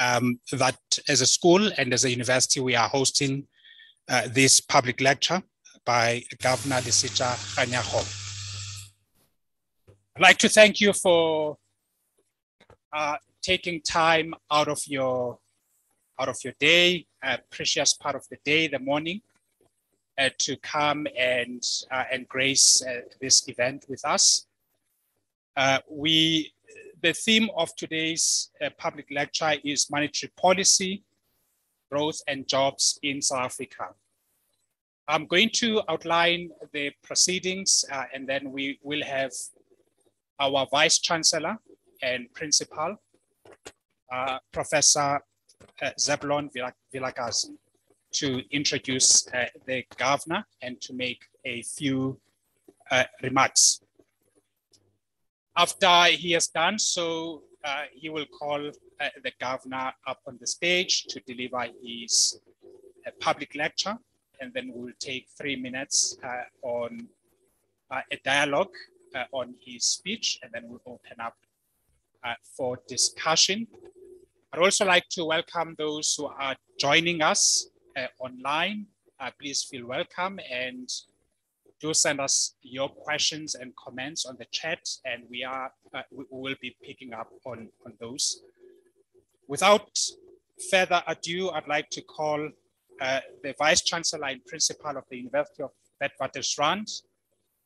um, that as a school and as a university, we are hosting uh, this public lecture by Governor Lesetja Kganyago. I'd like to thank you for uh, taking time out of your out of your day, a precious part of the day, the morning, uh, to come and uh, and grace uh, this event with us. Uh, we the theme of today's uh, public lecture is monetary policy, growth and jobs in South Africa. I'm going to outline the proceedings uh, and then we will have our Vice Chancellor and Principal, uh, Professor uh, Zebulon Vilakazi, to introduce uh, the governor and to make a few uh, remarks. After he has done so, uh, he will call uh, the governor up on the stage to deliver his uh, public lecture, and then we'll take three minutes uh, on uh, a dialogue uh, on his speech, and then we'll open up for discussion. I'd also like to welcome those who are joining us online. please feel welcome and do send us your questions and comments on the chat and we are uh, we will be picking up on on those. Without further ado i'd like to call uh, the vice chancellor and principal of the university of witwatersrand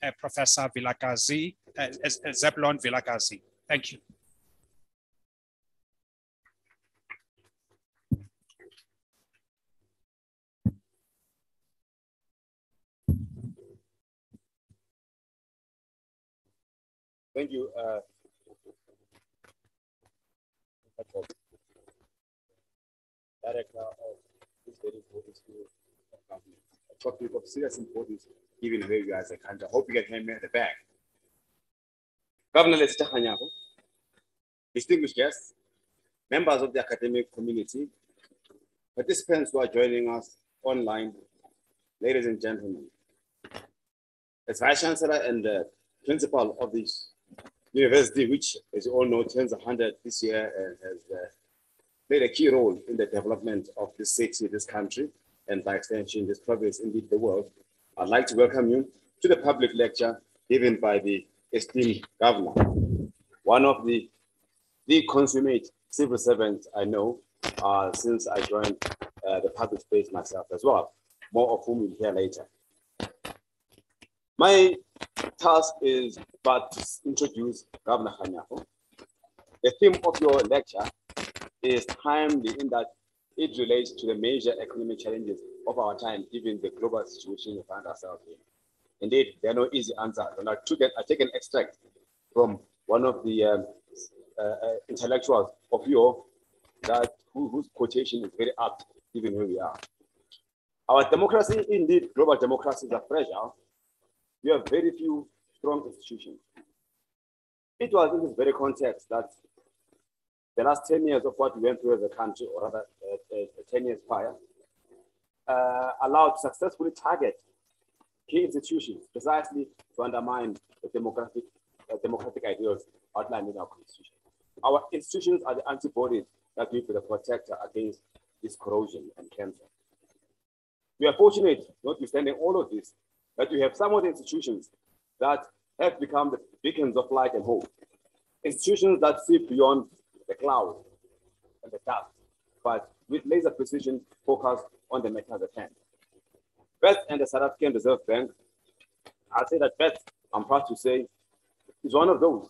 uh, professor vilakazi uh, zebulon vilakazi. Thank you Thank you. Uh, Director of this very important school. A topic of serious importance given where we are as a country. I hope you can hear me at the back. Governor Lesetja Kganyago, distinguished guests, members of the academic community, participants who are joining us online, ladies and gentlemen. As Vice Chancellor and uh, Principal of this university, which, as you all know, turns 100 this year and has uh, played a key role in the development of this city, this country, and by extension, this province, indeed the world. I'd like to welcome you to the public lecture given by the esteemed governor, one of the, the consummate civil servants I know uh, since I joined uh, the public space myself as well, more of whom we'll hear later. My task is but to introduce Governor Kganyago. The theme of your lecture is timely in that it relates to the major economic challenges of our time, given the global situation we find ourselves in. Indeed, there are no easy answers. And I took, it, I take an extract from one of the um, uh, uh, intellectuals of your that who, whose quotation is very apt, given where we are. Our democracy, indeed, global democracies are fragile we have very few strong institutions. It was in this very context that the last 10 years of what we went through as a country, or rather uh, uh, 10 years prior, uh, allowed successfully target key institutions precisely to undermine the democratic, uh, democratic ideals outlined in our constitution. Our institutions are the antibodies that we the protector against this corrosion and cancer. We are fortunate, notwithstanding all of this, that you have some of the institutions that have become the beacons of light and hope. Institutions that see beyond the cloud and the dust, but with laser precision focused on the matters at hand. Best and the South African Reserve Bank, i say that best, I'm proud to say, is one of those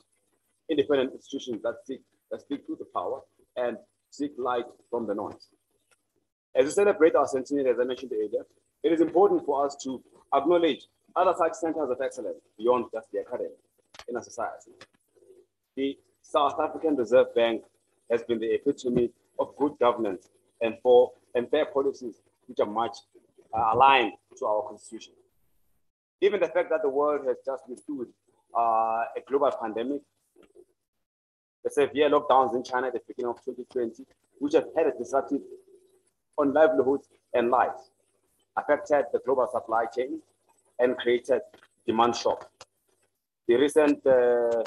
independent institutions that seek that speak to the power and seek light from the noise. As we celebrate our centenary, as I mentioned earlier, it is important for us to acknowledge other such centers of excellence beyond just the academy in our society. The South African Reserve Bank has been the epitome of good governance and for and fair policies which are much uh, aligned to our constitution. Given the fact that the world has just withstood uh, a global pandemic, the severe lockdowns in China at the beginning of 2020, which have had a disruptive on livelihoods and lives affected the global supply chain and created demand shock. The recent uh,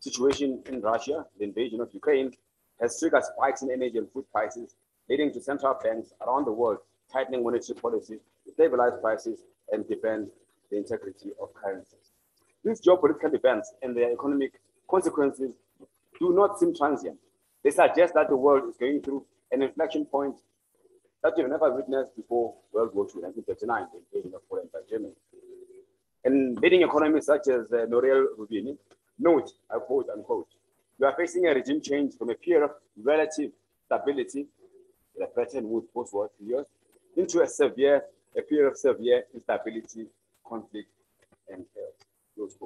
situation in Russia, the invasion of Ukraine, has triggered spikes in energy and food prices, leading to central banks around the world tightening monetary policy to stabilize prices and defend the integrity of currencies. These geopolitical events and their economic consequences do not seem transient. They suggest that the world is going through an inflection point that you've never witnessed before World War II, 1939, the invasion of Poland by Germany. And leading economists such as uh, Roubini note, I quote unquote, we are facing a regime change from a period of relative stability, the pattern with post-war years, into a severe, a period of severe instability, conflict, and chaos.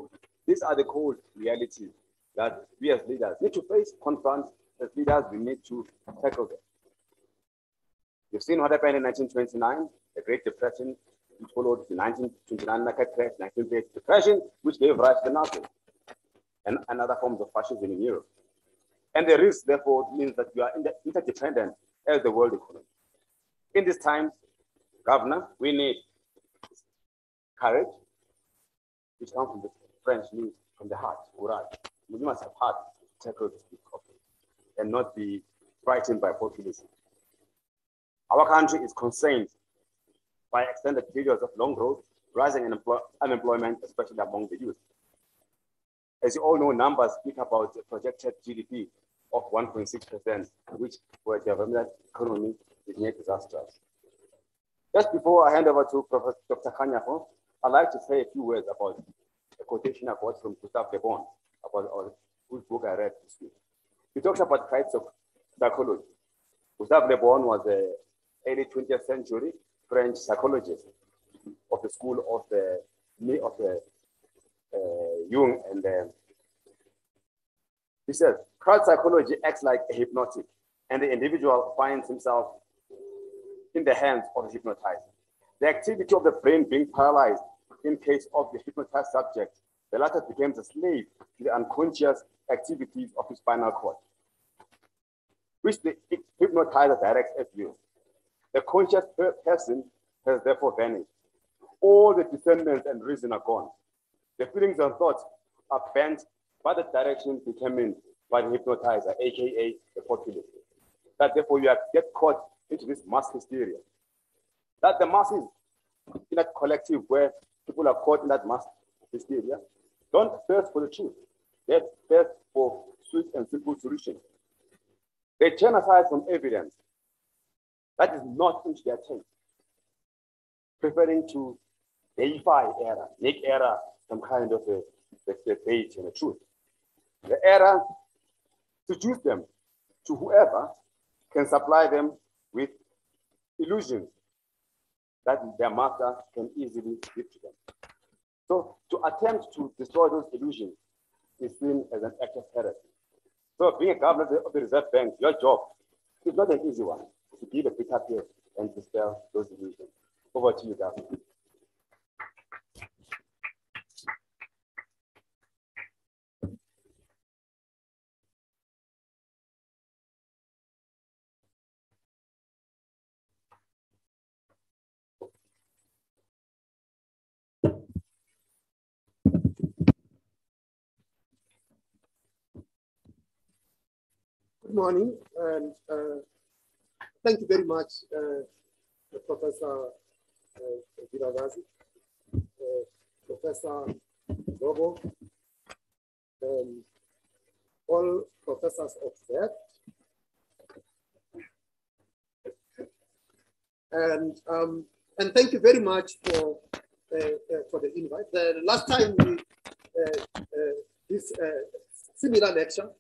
These are the cold realities that we as leaders need to face, confront. As leaders, we need to tackle them. You've seen what happened in 1929, the Great Depression, which followed the 1929 market crash, 1930 depression, which gave rise to the Nazis and, and other forms of fascism in Europe. And the risk, therefore, means that we are interdependent as the world economy. In these times, governor, we need courage, which comes from the French means from the heart, courage. We must have heart to tackle this big problem and not be frightened by populism. Our country is constrained by extended periods of long growth, rising unemployment, especially among the youth. As you all know, numbers speak about a projected GDP of 1.6%, which for a development economy is near disastrous. Just before I hand over to Professor Dr. Kganyago, I'd like to say a few words about a quotation I got from Gustave Le Bon, about our, whose book I read this week. He talks about types of psychology. Gustave Le Bon was a early 20th century French psychologist of the school of the of the uh, Jung and uh, he says crowd psychology acts like a hypnotic and the individual finds himself in the hands of the hypnotizer. The activity of the brain being paralyzed in case of the hypnotized subject, the latter becomes a slave to the unconscious activities of his spinal cord, which the hypnotizer directs at you. The conscious person has therefore vanished. All the discernment and reason are gone. The feelings and thoughts are bent by the direction determined by the hypnotizer, aka the populace. That therefore you have get caught into this mass hysteria. That the masses in that collective where people are caught in that mass hysteria don't thirst for the truth. They thirst for sweet and simple solutions. They turn aside from evidence that is not into their taste, preferring to deify error, make error some kind of a, a bait and a truth. The error seduce them to whoever can supply them with illusions that their master can easily give to them. So to attempt to destroy those illusions is seen as an act of heresy. So being a governor of the Reserve Bank, your job is not an easy one to give a pickup here and dispel those illusions. Over to you, Governor. Good morning, and uh, Thank you very much, uh, Professor uh, uh, Professor Robo, um, all professors of that. And, um, and thank you very much for, uh, uh, for the invite. The last time we, uh, uh this similar lecture,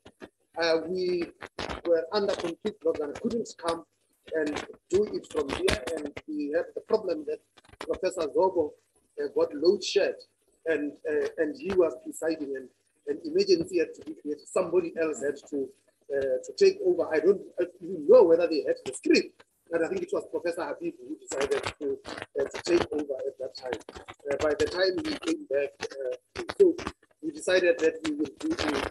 we were under complete lockdown, couldn't come and do it from here. And we have the problem that Professor Zobo uh, got load shed and, uh, and he was presiding and an emergency had to be created. Somebody else had to, uh, to take over. I don't even know whether they had the script. but I think it was Professor Habib who decided to, uh, to take over at that time. Uh, by the time we came back, uh, so we decided that we would do it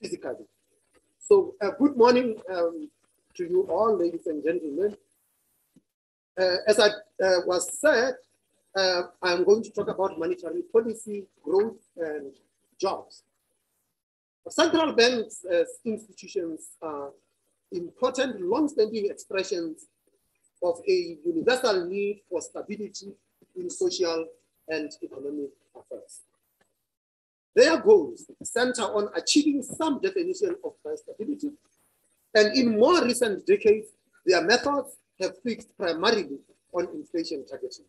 physically. So good morning. Um, to you all, ladies and gentlemen. Uh, as I uh, was said, uh, I'm going to talk about monetary policy, growth, and jobs. Central banks as institutions are important long-standing expressions of a universal need for stability in social and economic affairs. Their goals center on achieving some definition of stability, and in more recent decades, their methods have fixed primarily on inflation targeting.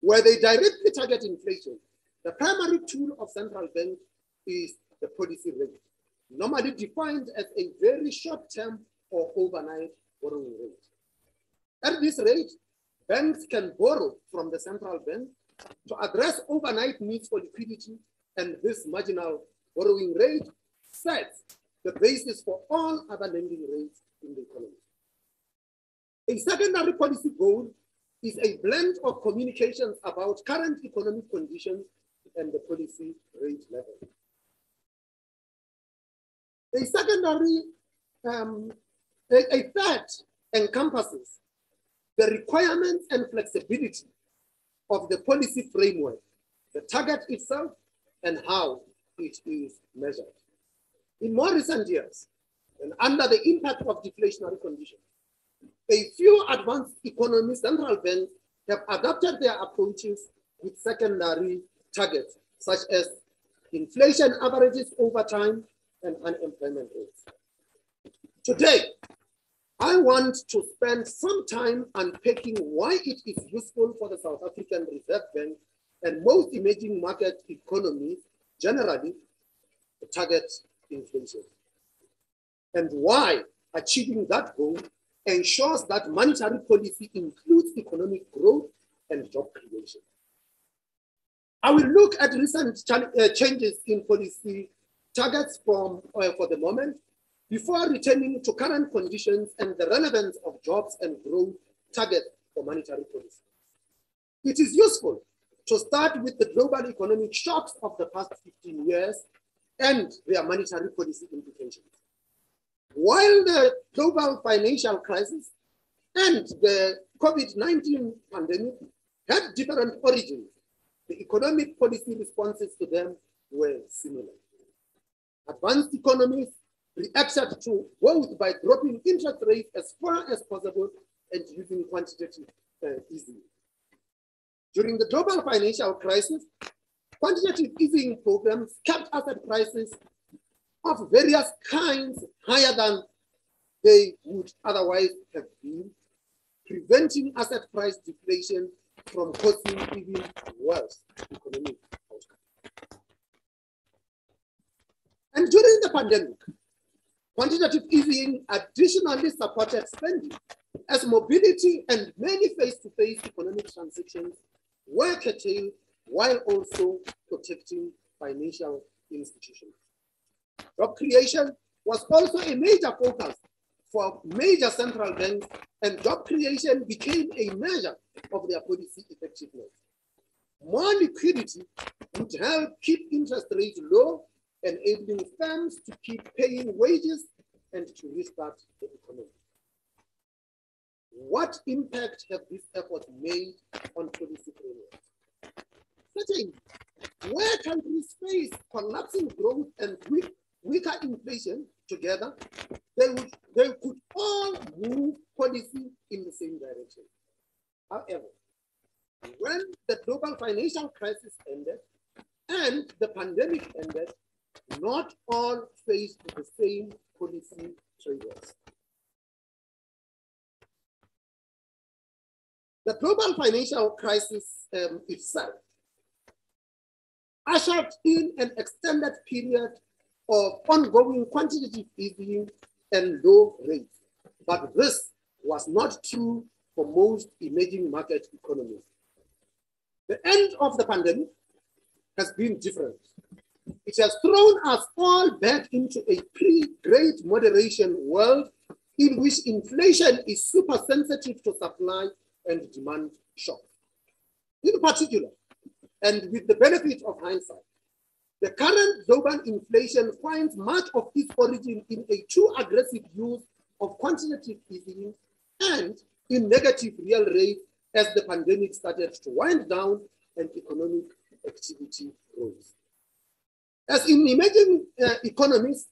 Where they directly target inflation, the primary tool of central bank is the policy rate, normally defined as a very short-term or overnight borrowing rate. At this rate, banks can borrow from the central bank to address overnight needs for liquidity, and this marginal borrowing rate sets the basis for all other lending rates in the economy. A secondary policy goal is a blend of communications about current economic conditions and the policy rate level. A secondary, um, a, a third encompasses the requirements and flexibility of the policy framework, the target itself, and how it is measured. In more recent years, and under the impact of deflationary conditions, a few advanced economies, central banks have adapted their approaches with secondary targets, such as inflation averages over time and unemployment rates. Today, I want to spend some time unpacking why it is useful for the South African Reserve Bank and most emerging market economies generally to target inflation. And why achieving that goal ensures that monetary policy includes economic growth and job creation. I will look at recent uh, changes in policy targets from, uh, for the moment before returning to current conditions and the relevance of jobs and growth targets for monetary policy. It is useful to start with the global economic shocks of the past 15 years and their monetary policy implications. While the global financial crisis and the COVID-19 pandemic had different origins, the economic policy responses to them were similar. Advanced economies reacted to both by dropping interest rates as far as possible and using quantitative uh, easing. During the global financial crisis, quantitative easing programs kept asset prices of various kinds higher than they would otherwise have been, preventing asset price deflation from causing even worse economic outcomes. And during the pandemic, quantitative easing additionally supported spending as mobility and many face-to-face -face economic transactions were curtailed while also protecting financial institutions. Job creation was also a major focus for major central banks, and job creation became a measure of their policy effectiveness. More liquidity would help keep interest rates low, enabling firms to keep paying wages and to restart the economy. What impact have these efforts made on policy frameworks? Certainly, where countries face collapsing growth and weak weaker inflation together, they, would, they could all move policy in the same direction. However, when the global financial crisis ended and the pandemic ended, not all faced the same policy trade-offs. The global financial crisis um, itself ushered in an extended period of ongoing quantitative easing and low rates. But this was not true for most emerging market economies. The end of the pandemic has been different. It has thrown us all back into a pre-great moderation world in which inflation is super sensitive to supply and demand shocks. In particular, and with the benefit of hindsight, the current global inflation finds much of its origin in a too aggressive use of quantitative easing and in negative real rates as the pandemic started to wind down and economic activity rose. As in emerging uh, economies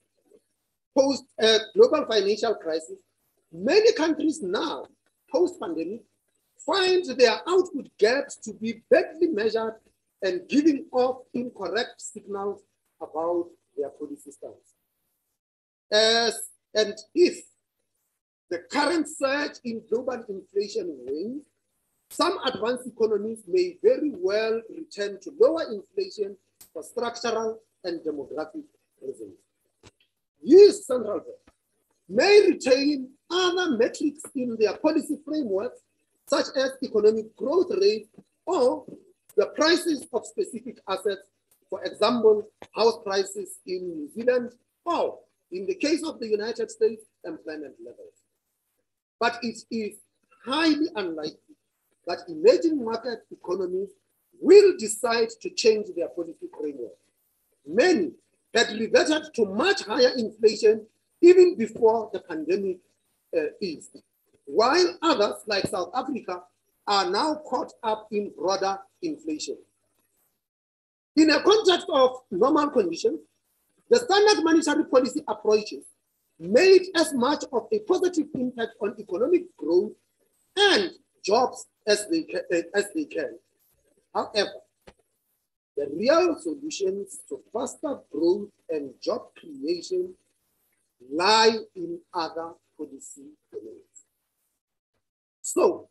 post uh, global financial crisis, many countries now, post pandemic, find their output gaps to be badly measured and giving off incorrect signals about their policy stance. As, and if the current surge in global inflation wanes, some advanced economies may very well return to lower inflation for structural and demographic reasons. Use central bank may retain other metrics in their policy frameworks, such as economic growth rate or the prices of specific assets, for example, house prices in New Zealand, or in the case of the United States, employment levels. But it is highly unlikely that emerging market economies will decide to change their policy framework. Many had reverted to much higher inflation even before the pandemic uh, eased, while others, like South Africa, are now caught up in broader inflation. In a context of normal conditions, the standard monetary policy approaches made as much of a positive impact on economic growth and jobs as they can. Eh, as they can. However, the real solutions to faster growth and job creation lie in other policy domains. So,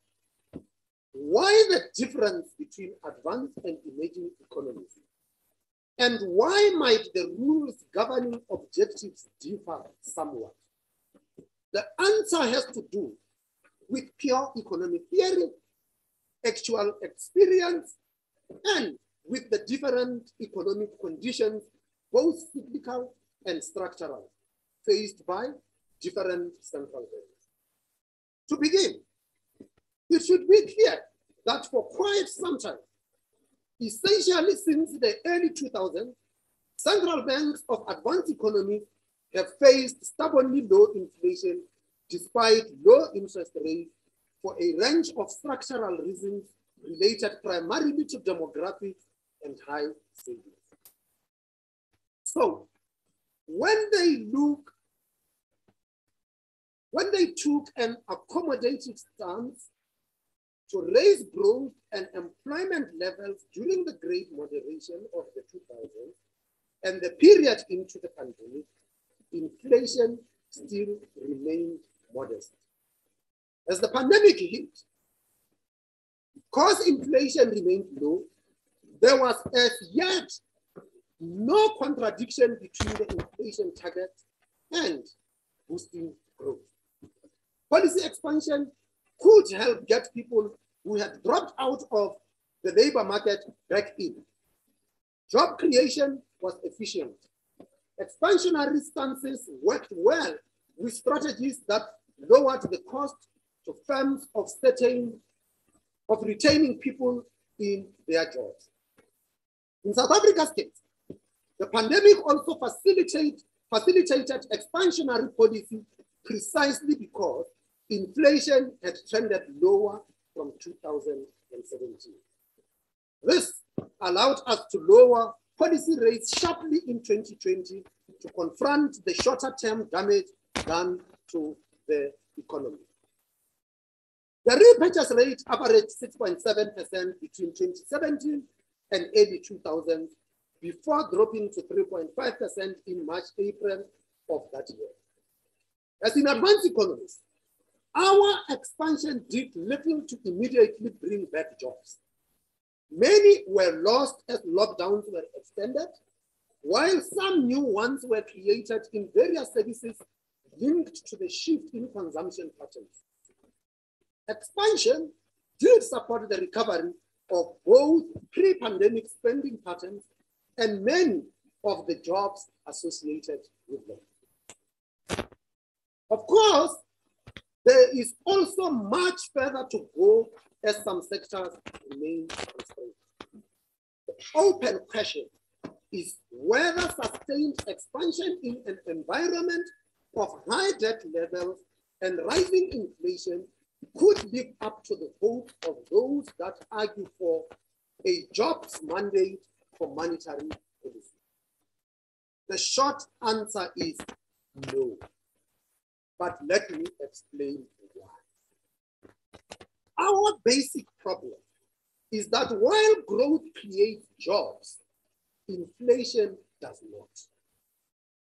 why the difference between advanced and emerging economies? And why might the rules governing objectives differ somewhat? The answer has to do with pure economic theory, actual experience, and with the different economic conditions, both cyclical and structural, faced by different central banks. To begin, it should be clear that for quite some time, essentially since the early 2000s, central banks of advanced economies have faced stubbornly low inflation despite low interest rates for a range of structural reasons related primarily to demographics and high savings. So when they look, when they took an accommodative stance to raise growth and employment levels during the great moderation of the 2000s and the period into the pandemic, inflation still remained modest. As the pandemic hit, because inflation remained low, there was as yet no contradiction between the inflation target and boosting growth. Policy expansion could help get people who had dropped out of the labor market back in. Job creation was efficient. Expansionary stances worked well with strategies that lowered the cost to firms of certain of retaining people in their jobs. In South Africa's case, the pandemic also facilitate, facilitated expansionary policy precisely because inflation had trended lower from 2017. This allowed us to lower policy rates sharply in 2020 to confront the shorter term damage done to the economy. The repurchase rate averaged 6.7% between 2017 and early 2000 before dropping to 3.5% in March, April of that year. As in advanced economies, our expansion did little to immediately bring back jobs. Many were lost as lockdowns were extended, while some new ones were created in various services linked to the shift in consumption patterns. Expansion did support the recovery of both pre-pandemic spending patterns and many of the jobs associated with them. Of course, there is also much further to go as some sectors remain constrained. The open question is whether sustained expansion in an environment of high debt levels and rising inflation could live up to the hope of those that argue for a jobs mandate for monetary policy. The short answer is no. But let me explain why. Our basic problem is that while growth creates jobs, inflation does not.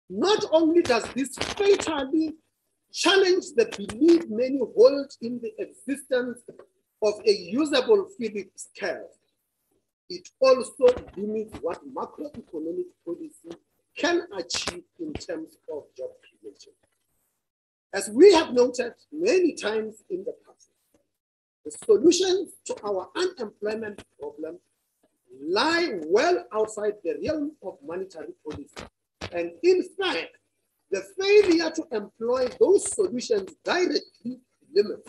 Not only does this fatally challenge the belief many hold in the existence of a usable Phillips curve, it also limits what macroeconomic policy can achieve in terms of job creation. As we have noted many times in the past, the solutions to our unemployment problem lie well outside the realm of monetary policy. And in fact, the failure to employ those solutions directly limits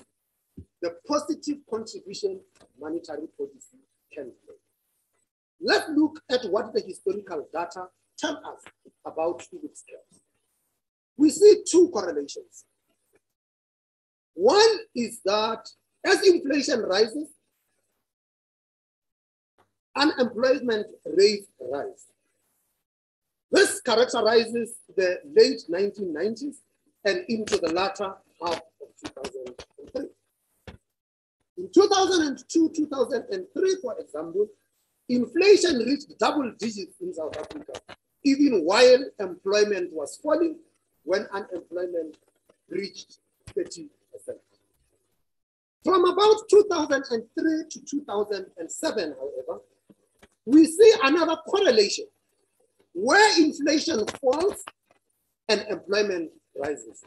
the positive contribution monetary policy can play. Let's look at what the historical data tell us about Phillips curves. We see two correlations. One is that as inflation rises, unemployment rates rise. This characterizes the late 1990s and into the latter half of 2003. In 2002, 2003, for example, inflation reached double digits in South Africa, even while employment was falling when unemployment reached 30%. From about 2003 to 2007, however, we see another correlation where inflation falls and employment rises.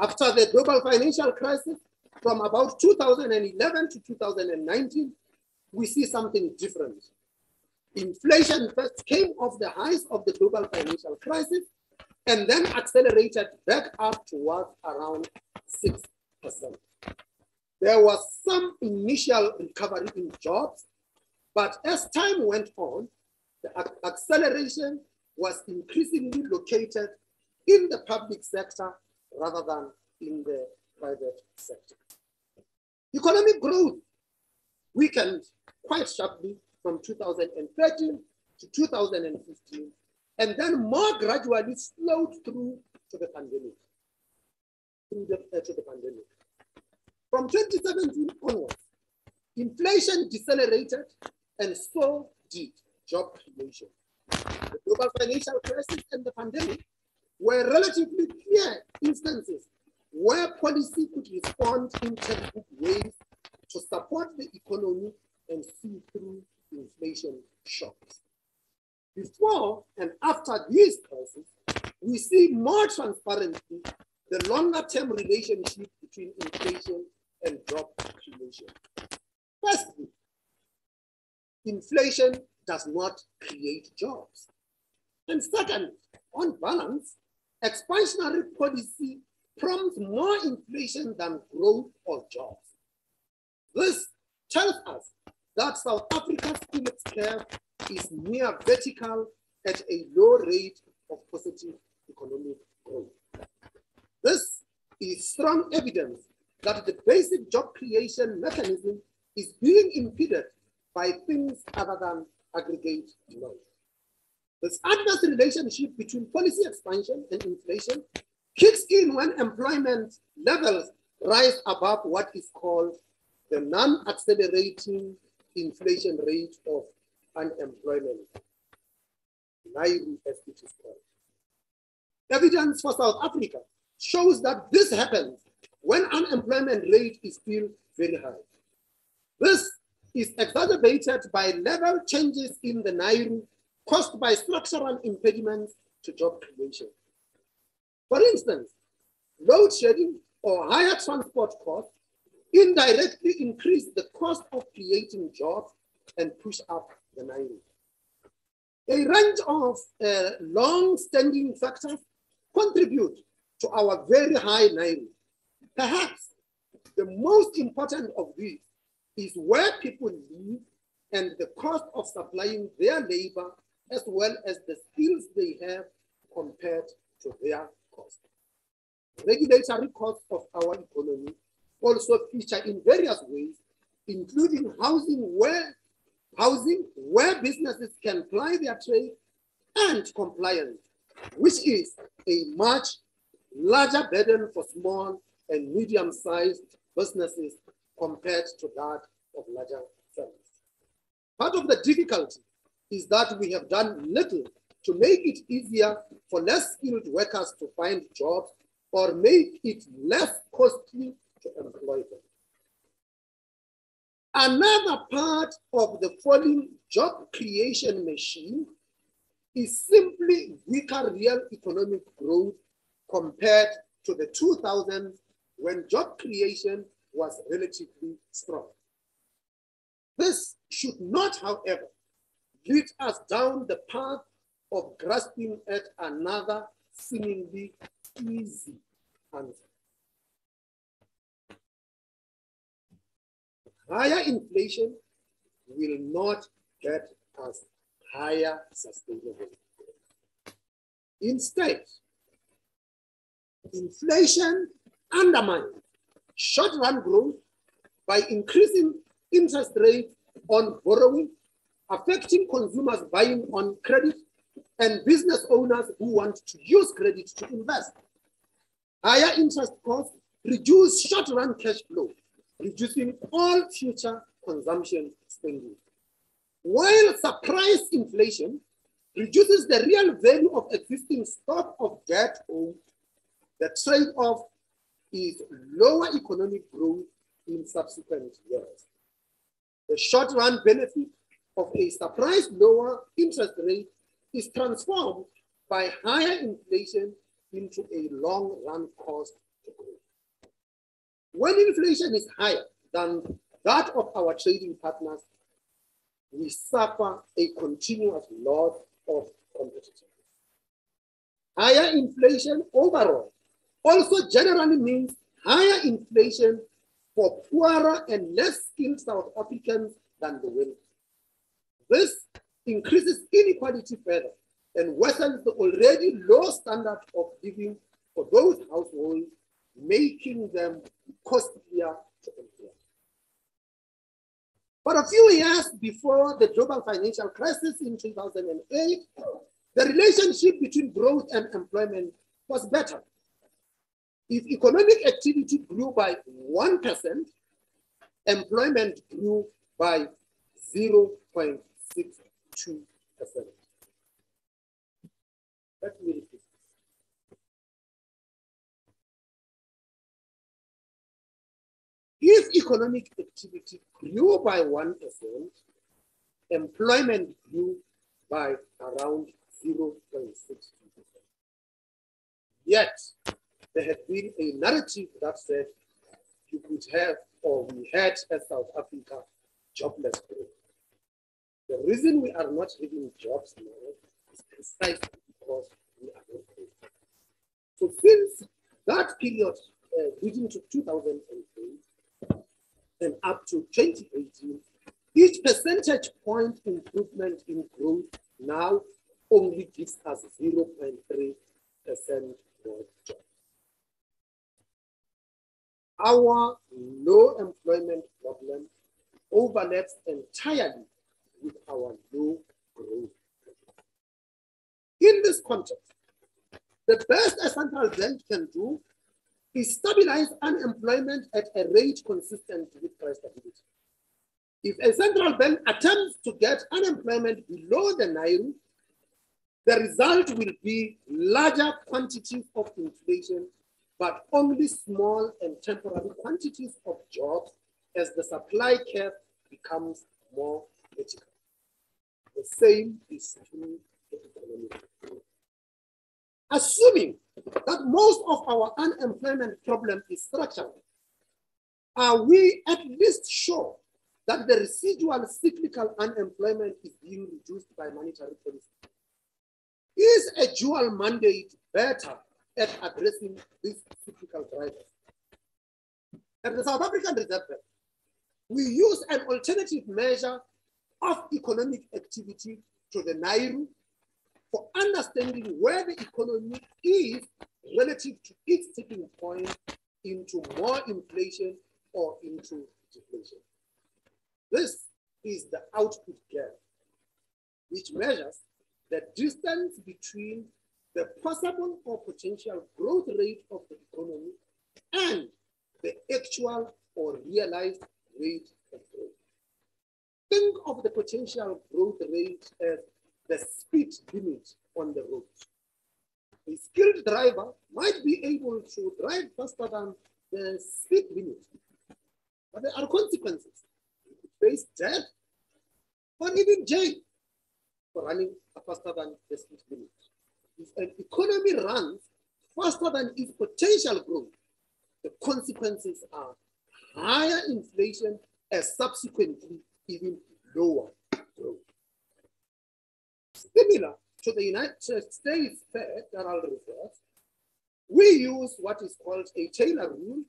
After the global financial crisis, from about 2011 to 2019, we see something different. Inflation first came off the highs of the global financial crisis and then accelerated back up towards around 6%. There was some initial recovery in jobs, but as time went on, the acceleration was increasingly located in the public sector rather than in the private sector. Economic growth weakened quite sharply from 2013 to 2015, and then more gradually slowed through to the pandemic. Through the, uh, to the pandemic. From 2017 onwards, inflation decelerated and so did job creation. The global financial crisis and the pandemic were relatively clear instances where policy could respond in textbook ways to support the economy and see through inflation shocks. Before and after these crises, we see more transparently the longer term relationship between inflation and job creation. Firstly, inflation does not create jobs. And second, on balance, expansionary policy prompts more inflation than growth or jobs. This tells us that South Africa's Phillips curve is near vertical at a low rate of positive economic growth. This is strong evidence that the basic job creation mechanism is being impeded by things other than aggregate demand. This adverse relationship between policy expansion and inflation kicks in when employment levels rise above what is called the non-accelerating inflation rate of unemployment. Evidence for South Africa shows that this happens when unemployment rate is still very high. This is exacerbated by level changes in the NAIRU caused by structural impediments to job creation. For instance, load shedding or higher transport costs indirectly increase the cost of creating jobs and push up the NAIRU. A range of uh, long-standing factors contribute to our very high NAIRU. Perhaps the most important of these is where people live and the cost of supplying their labor as well as the skills they have compared to their cost. Regulatory costs of our economy also feature in various ways, including housing where housing where businesses can ply their trade and compliance which is a much larger burden for small and medium-sized businesses compared to that of larger firms. Part of the difficulty is that we have done little to make it easier for less skilled workers to find jobs or make it less costly to employ them. Another part of the falling job creation machine is simply weaker real economic growth compared to the 2000s when job creation was relatively strong. This should not, however, lead us down the path of grasping at another seemingly easy answer. Higher inflation will not get us higher sustainable Instead, inflation undermines short-run growth by increasing interest rates on borrowing, affecting consumers buying on credit, and business owners who want to use credit to invest. Higher interest costs reduce short-run cash flow, reducing all future consumption spending. While surprise inflation reduces the real value of existing stock of debt owed, the trade-off is lower economic growth in subsequent years. The short-run benefit of a surprise lower interest rate is transformed by higher inflation into a long-run cost to grow. When inflation is higher than that of our trading partners, we suffer a continuous loss of competitiveness. Higher inflation overall also generally means higher inflation for poorer and less skilled South Africans than the wealthy. This increases inequality further and worsens the already low standard of living for those households, making them costlier to employ. For a few years before the global financial crisis in 2008, the relationship between growth and employment was better. If economic activity grew by 1%, employment grew by 0.62%. Let me repeat. If economic activity grew by 1%, employment grew by around 0.62%. Yet, there had been a narrative that said you could have, or we had as South Africa, jobless growth. The reason we are not having jobs now is precisely because we are not growing. So since that period uh, leading to 2008 and up to 2018, each percentage point improvement in growth now only gives us 0.3% more jobs our low employment problem overlaps entirely with our low growth. In this context, the best a central bank can do is stabilize unemployment at a rate consistent with price stability. If a central bank attempts to get unemployment below the NAIRU, the result will be larger quantities of inflation but only small and temporary quantities of jobs as the supply curve becomes more critical. The same is true for economic. Assuming that most of our unemployment problem is structural, are we at least sure that the residual cyclical unemployment is being reduced by monetary policy? Is a dual mandate better at addressing these cyclical drivers. At the South African Reserve Bank, we use an alternative measure of economic activity to the NAIRU for understanding where the economy is relative to its tipping point into more inflation or into deflation. This is the output gap, which measures the distance between the possible or potential growth rate of the economy and the actual or realized rate of growth. Think of the potential growth rate as the speed limit on the road. A skilled driver might be able to drive faster than the speed limit, but there are consequences. Face death or even jail for running faster than the speed limit. If an economy runs faster than its potential growth, the consequences are higher inflation and subsequently even lower growth. Similar to the United States Federal Reserve, we use what is called a Taylor rule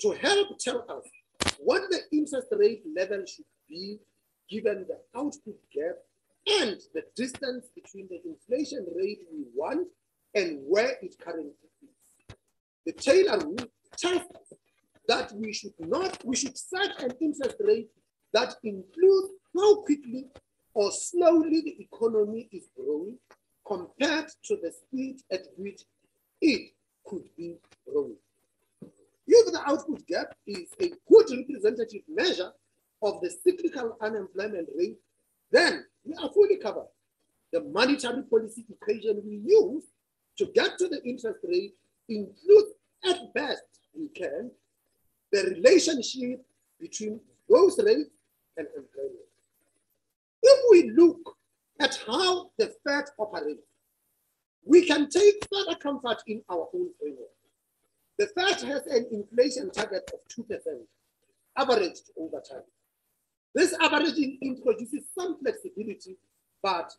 to help tell us what the interest rate level should be given the output gap and the distance between the inflation rate we want and where it currently is. The Taylor rule tells us that we should not, we should set an interest rate that includes how quickly or slowly the economy is growing compared to the speed at which it could be growing. If the output gap is a good representative measure of the cyclical unemployment rate, then we are fully covered. The monetary policy equation we use to get to the interest rate includes, at best we can, the relationship between growth rate and employment. If we look at how the Fed operates, we can take further comfort in our own framework. The Fed has an inflation target of 2% averaged over time. This averaging introduces some flexibility, but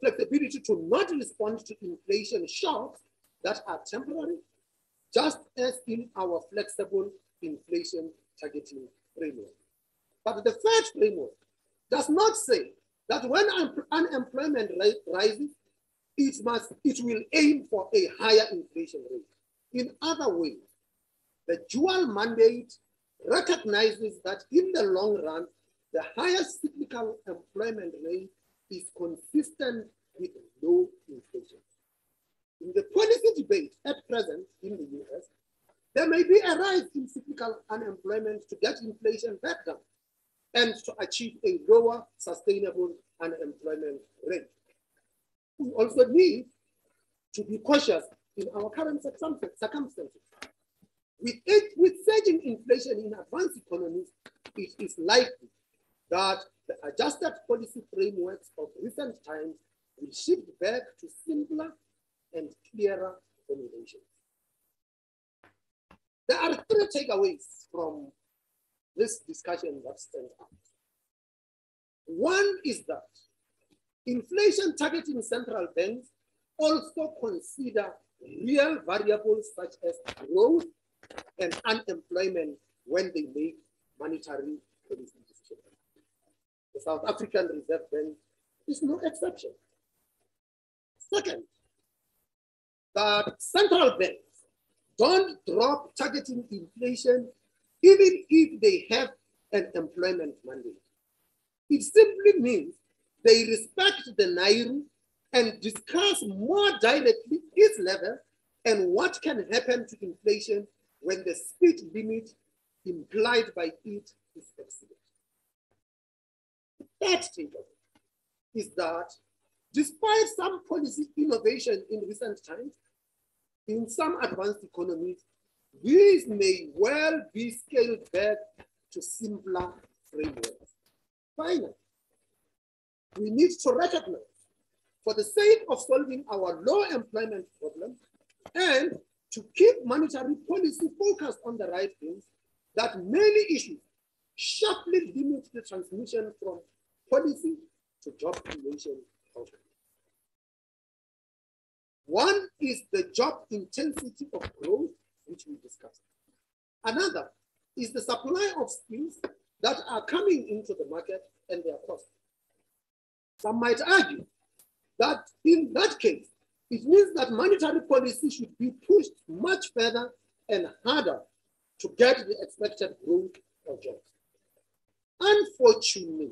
flexibility to not respond to inflation shocks that are temporary, just as in our flexible inflation targeting framework. But the Fed framework does not say that when unemployment rises, it must it will aim for a higher inflation rate. In other ways, the dual mandate recognizes that in the long run, the highest cyclical employment rate is consistent with low inflation. In the policy debate at present in the US, there may be a rise in cyclical unemployment to get inflation back down and to achieve a lower sustainable unemployment rate. We also need to be cautious in our current circumstances. With, it, with surging inflation in advanced economies, it is likely that the adjusted policy frameworks of recent times will shift back to simpler and clearer formulations. There are three takeaways from this discussion that stand out. One is that inflation targeting central banks also consider real variables such as growth and unemployment when they make monetary policy decisions. The South African Reserve Bank is no exception. Second, that central banks don't drop targeting inflation even if they have an employment mandate. It simply means they respect the Nairu and discuss more directly its level and what can happen to inflation when the speed limit implied by it is exceeded. The Third takeaway is that despite some policy innovation in recent times, in some advanced economies, these may well be scaled back to simpler frameworks. Finally, we need to recognize for the sake of solving our low employment problem and to keep monetary policy focused on the right things, that many issues sharply limit the transmission from policy to job creation. One is the job intensity of growth, which we discussed. Another is the supply of skills that are coming into the market and their cost. Some might argue that in that case, it means that monetary policy should be pushed much further and harder to get the expected growth of jobs. Unfortunately,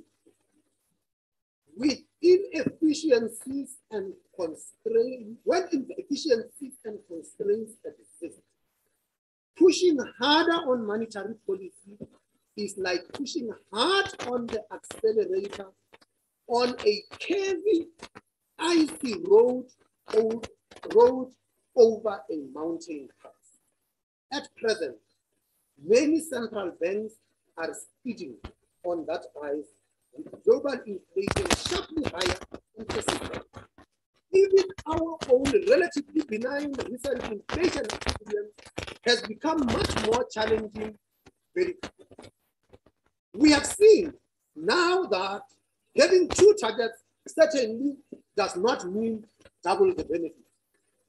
with inefficiencies and constraints, when inefficiencies and constraints exist, pushing harder on monetary policy is like pushing hard on the accelerator on a curvy, icy road, road over a mountain pass. At present, many central banks are speeding on that ice with global inflation sharply higher persistent. Even our own relatively benign recent inflation experience has become much more challenging very quickly. We have seen now that having two targets certainly does not mean double the benefit.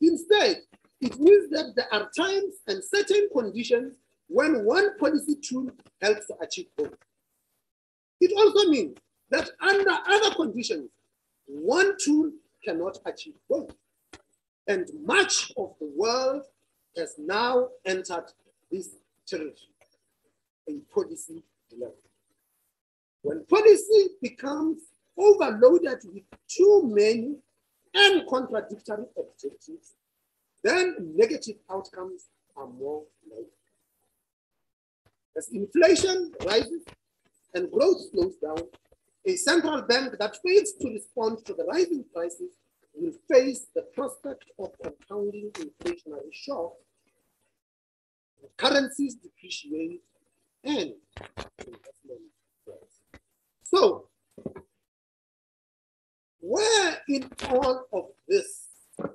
Instead, it means that there are times and certain conditions when one policy tool helps to achieve both. It also means that under other conditions, one tool cannot achieve both. And much of the world has now entered this territory, a policy dilemma. When policy becomes overloaded with too many and contradictory objectives, then negative outcomes are more likely. As inflation rises and growth slows down, a central bank that fails to respond to the rising prices will face the prospect of compounding inflationary shock, currencies depreciate, and investment so, where in all of this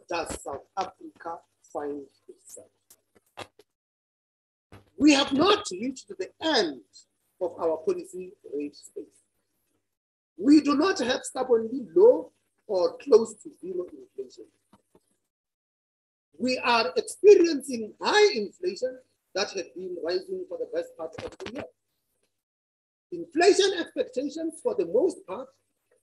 does South Africa find itself? We have not reached the end of our policy rate space. We do not have stubbornly low or close to zero inflation. We are experiencing high inflation that has been rising for the best part of the year. Inflation expectations, for the most part,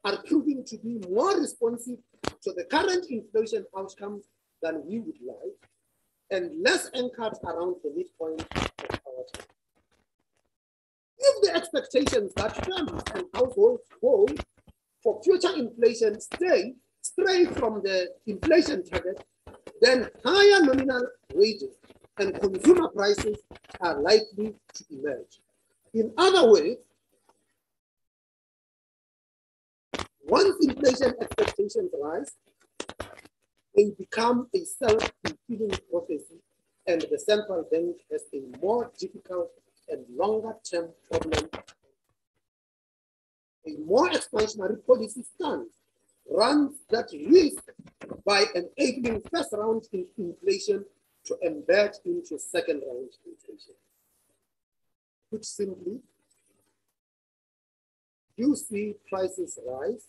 are proving to be more responsive to the current inflation outcomes than we would like, and less anchored around the midpoint of our time. If the expectations that firms and households hold for future inflation stay stray from the inflation target, then higher nominal wages and consumer prices are likely to emerge. In other words, Once inflation expectations rise, they become a self-fulfilling prophecy, and the central bank has a more difficult and longer-term problem. A more expansionary policy stance runs that risk by enabling first round in inflation to embed into second round inflation. Put simply, you see prices rise,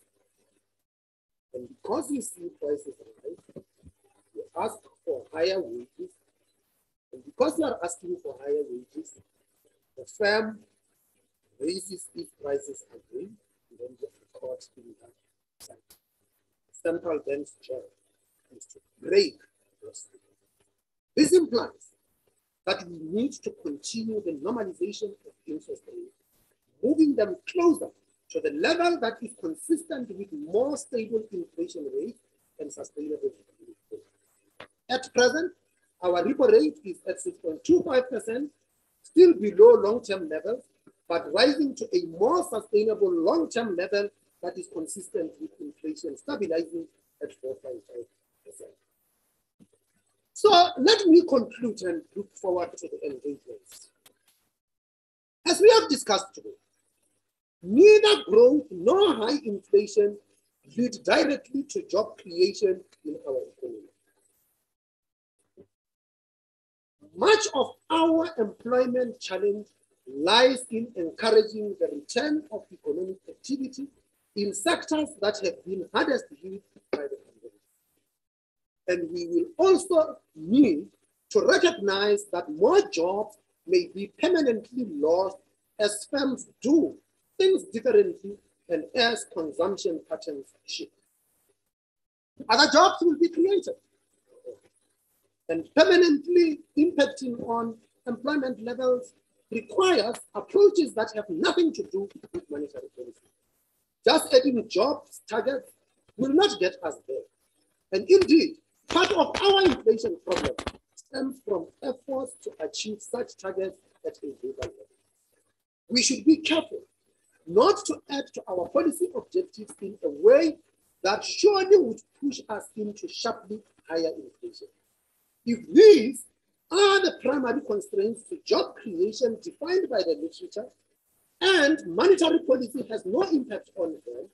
and because you see prices rise, you ask for higher wages. And because you are asking for higher wages, the firm raises its prices again, you are caught in that cycle. Central bank's job is to break those. This implies that we need to continue the normalization of interest rates, moving them closer to the level that is consistent with more stable inflation rate and sustainable growth. At present, our repo rate is at 6.25%, still below long-term levels, but rising to a more sustainable long-term level that is consistent with inflation stabilizing at 4.5%. So let me conclude and look forward to the engagements. As we have discussed today, Neither growth nor high inflation lead directly to job creation in our economy. Much of our employment challenge lies in encouraging the return of economic activity in sectors that have been hardest hit by the pandemic. And we will also need to recognize that more jobs may be permanently lost as firms do things differently and as consumption patterns shift. Other jobs will be created and permanently impacting on employment levels requires approaches that have nothing to do with monetary policy. just adding jobs targets will not get us there. And indeed, part of our inflation problem stems from efforts to achieve such targets at a global level. We should be careful not to add to our policy objectives in a way that surely would push us into sharply higher inflation. If these are the primary constraints to job creation defined by the literature, and monetary policy has no impact on them,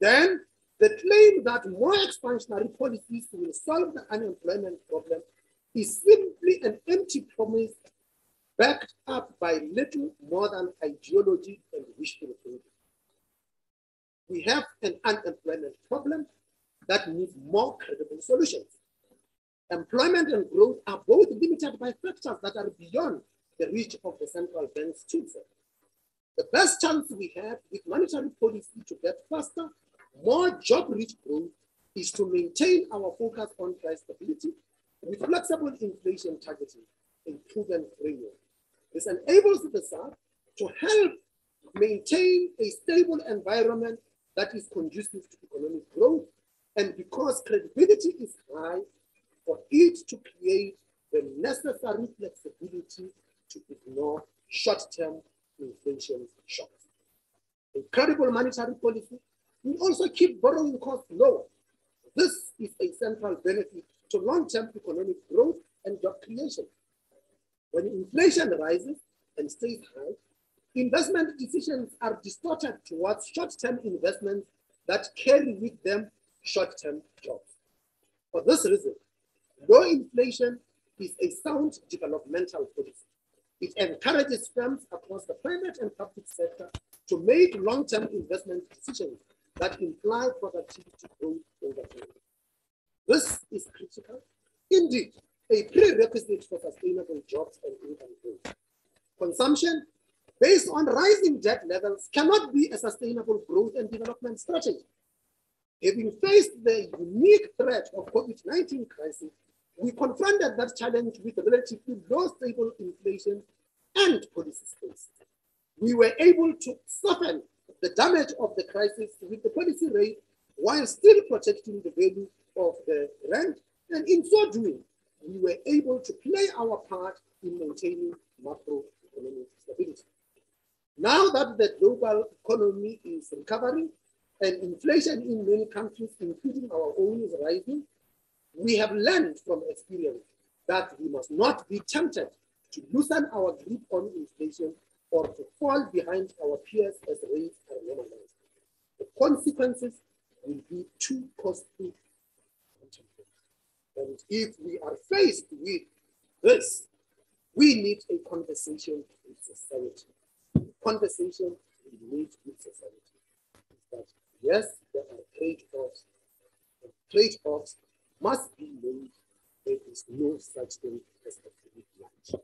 then the claim that more expansionary policies will solve the unemployment problem is simply an empty promise backed up by little more than ideology and wishful thinking. We have an unemployment problem that needs more credible solutions. Employment and growth are both limited by factors that are beyond the reach of the central bank's toolset. The best chance we have with monetary policy to get faster, more job-rich growth is to maintain our focus on price stability with flexible inflation targeting and proven framework. This enables the SARB to help maintain a stable environment that is conducive to economic growth and because credibility is high, for it to create the necessary flexibility to ignore short-term inflation shocks. A credible monetary policy will also keep borrowing costs low. This is a central benefit to long-term economic growth and job creation. When inflation rises and stays high, investment decisions are distorted towards short-term investments that carry with them short-term jobs. For this reason, low inflation is a sound developmental policy. It encourages firms across the private and public sector to make long-term investment decisions that imply productivity growth over time. This is critical, indeed, a prerequisite for sustainable jobs and income growth. Consumption based on rising debt levels cannot be a sustainable growth and development strategy. Having faced the unique threat of COVID-19 crisis, we confronted that challenge with relatively low stable inflation and policy space. We were able to soften the damage of the crisis with the policy rate while still protecting the value of the rand. And in so doing, we were able to play our part in maintaining macroeconomic stability. Now that the global economy is recovering and inflation in many countries, including our own, is rising, we have learned from experience that we must not be tempted to loosen our grip on inflation or to fall behind our peers as rates are normalized. The consequences will be too costly. And if we are faced with this, we need a conversation with society. Conversation we need with society. That yes, there are trade-offs. Trade-offs must be made. There is no such thing as a free lunch.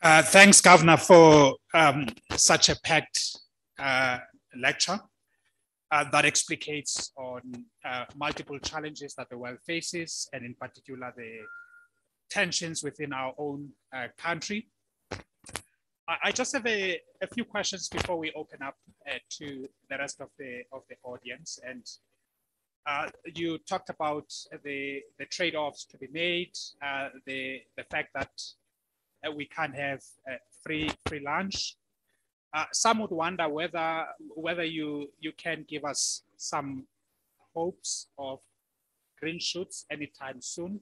Uh, thanks, Governor, for um, such a packed uh, lecture uh, that explicates on uh, multiple challenges that the world faces, and in particular, the tensions within our own uh, country. I, I, just have a, a, few questions before we open up to the rest of the, of the audience. And you talked about the, the trade-offs to be made, the, the fact that we can't have uh, free free lunch. Uh, some would wonder whether whether you you can give us some hopes of green shoots anytime soon.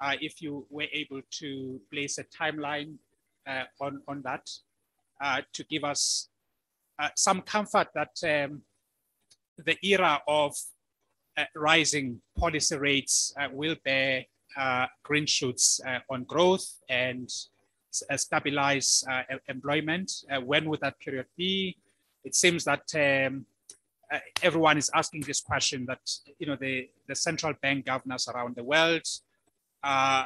Uh, if you were able to place a timeline uh, on on that uh, to give us some comfort that um, the era of rising policy rates will bear uh, green shoots uh, on growth and uh, stabilize employment. when would that period be? It seems that um, everyone is asking this question that you know the, the central bank governors around the world uh,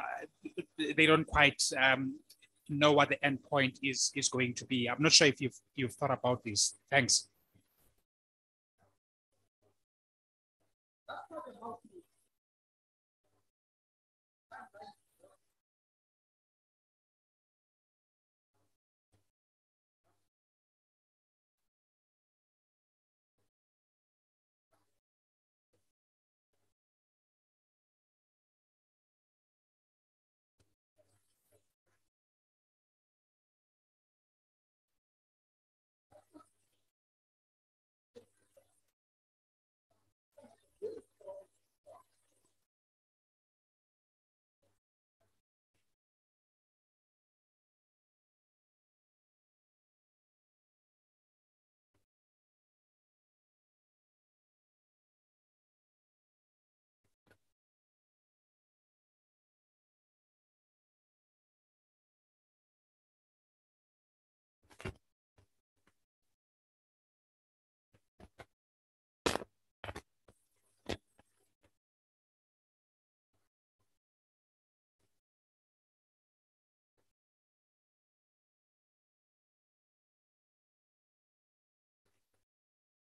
they don't quite um, know what the end point is is going to be. I'm not sure if you've you've thought about this. Thanks.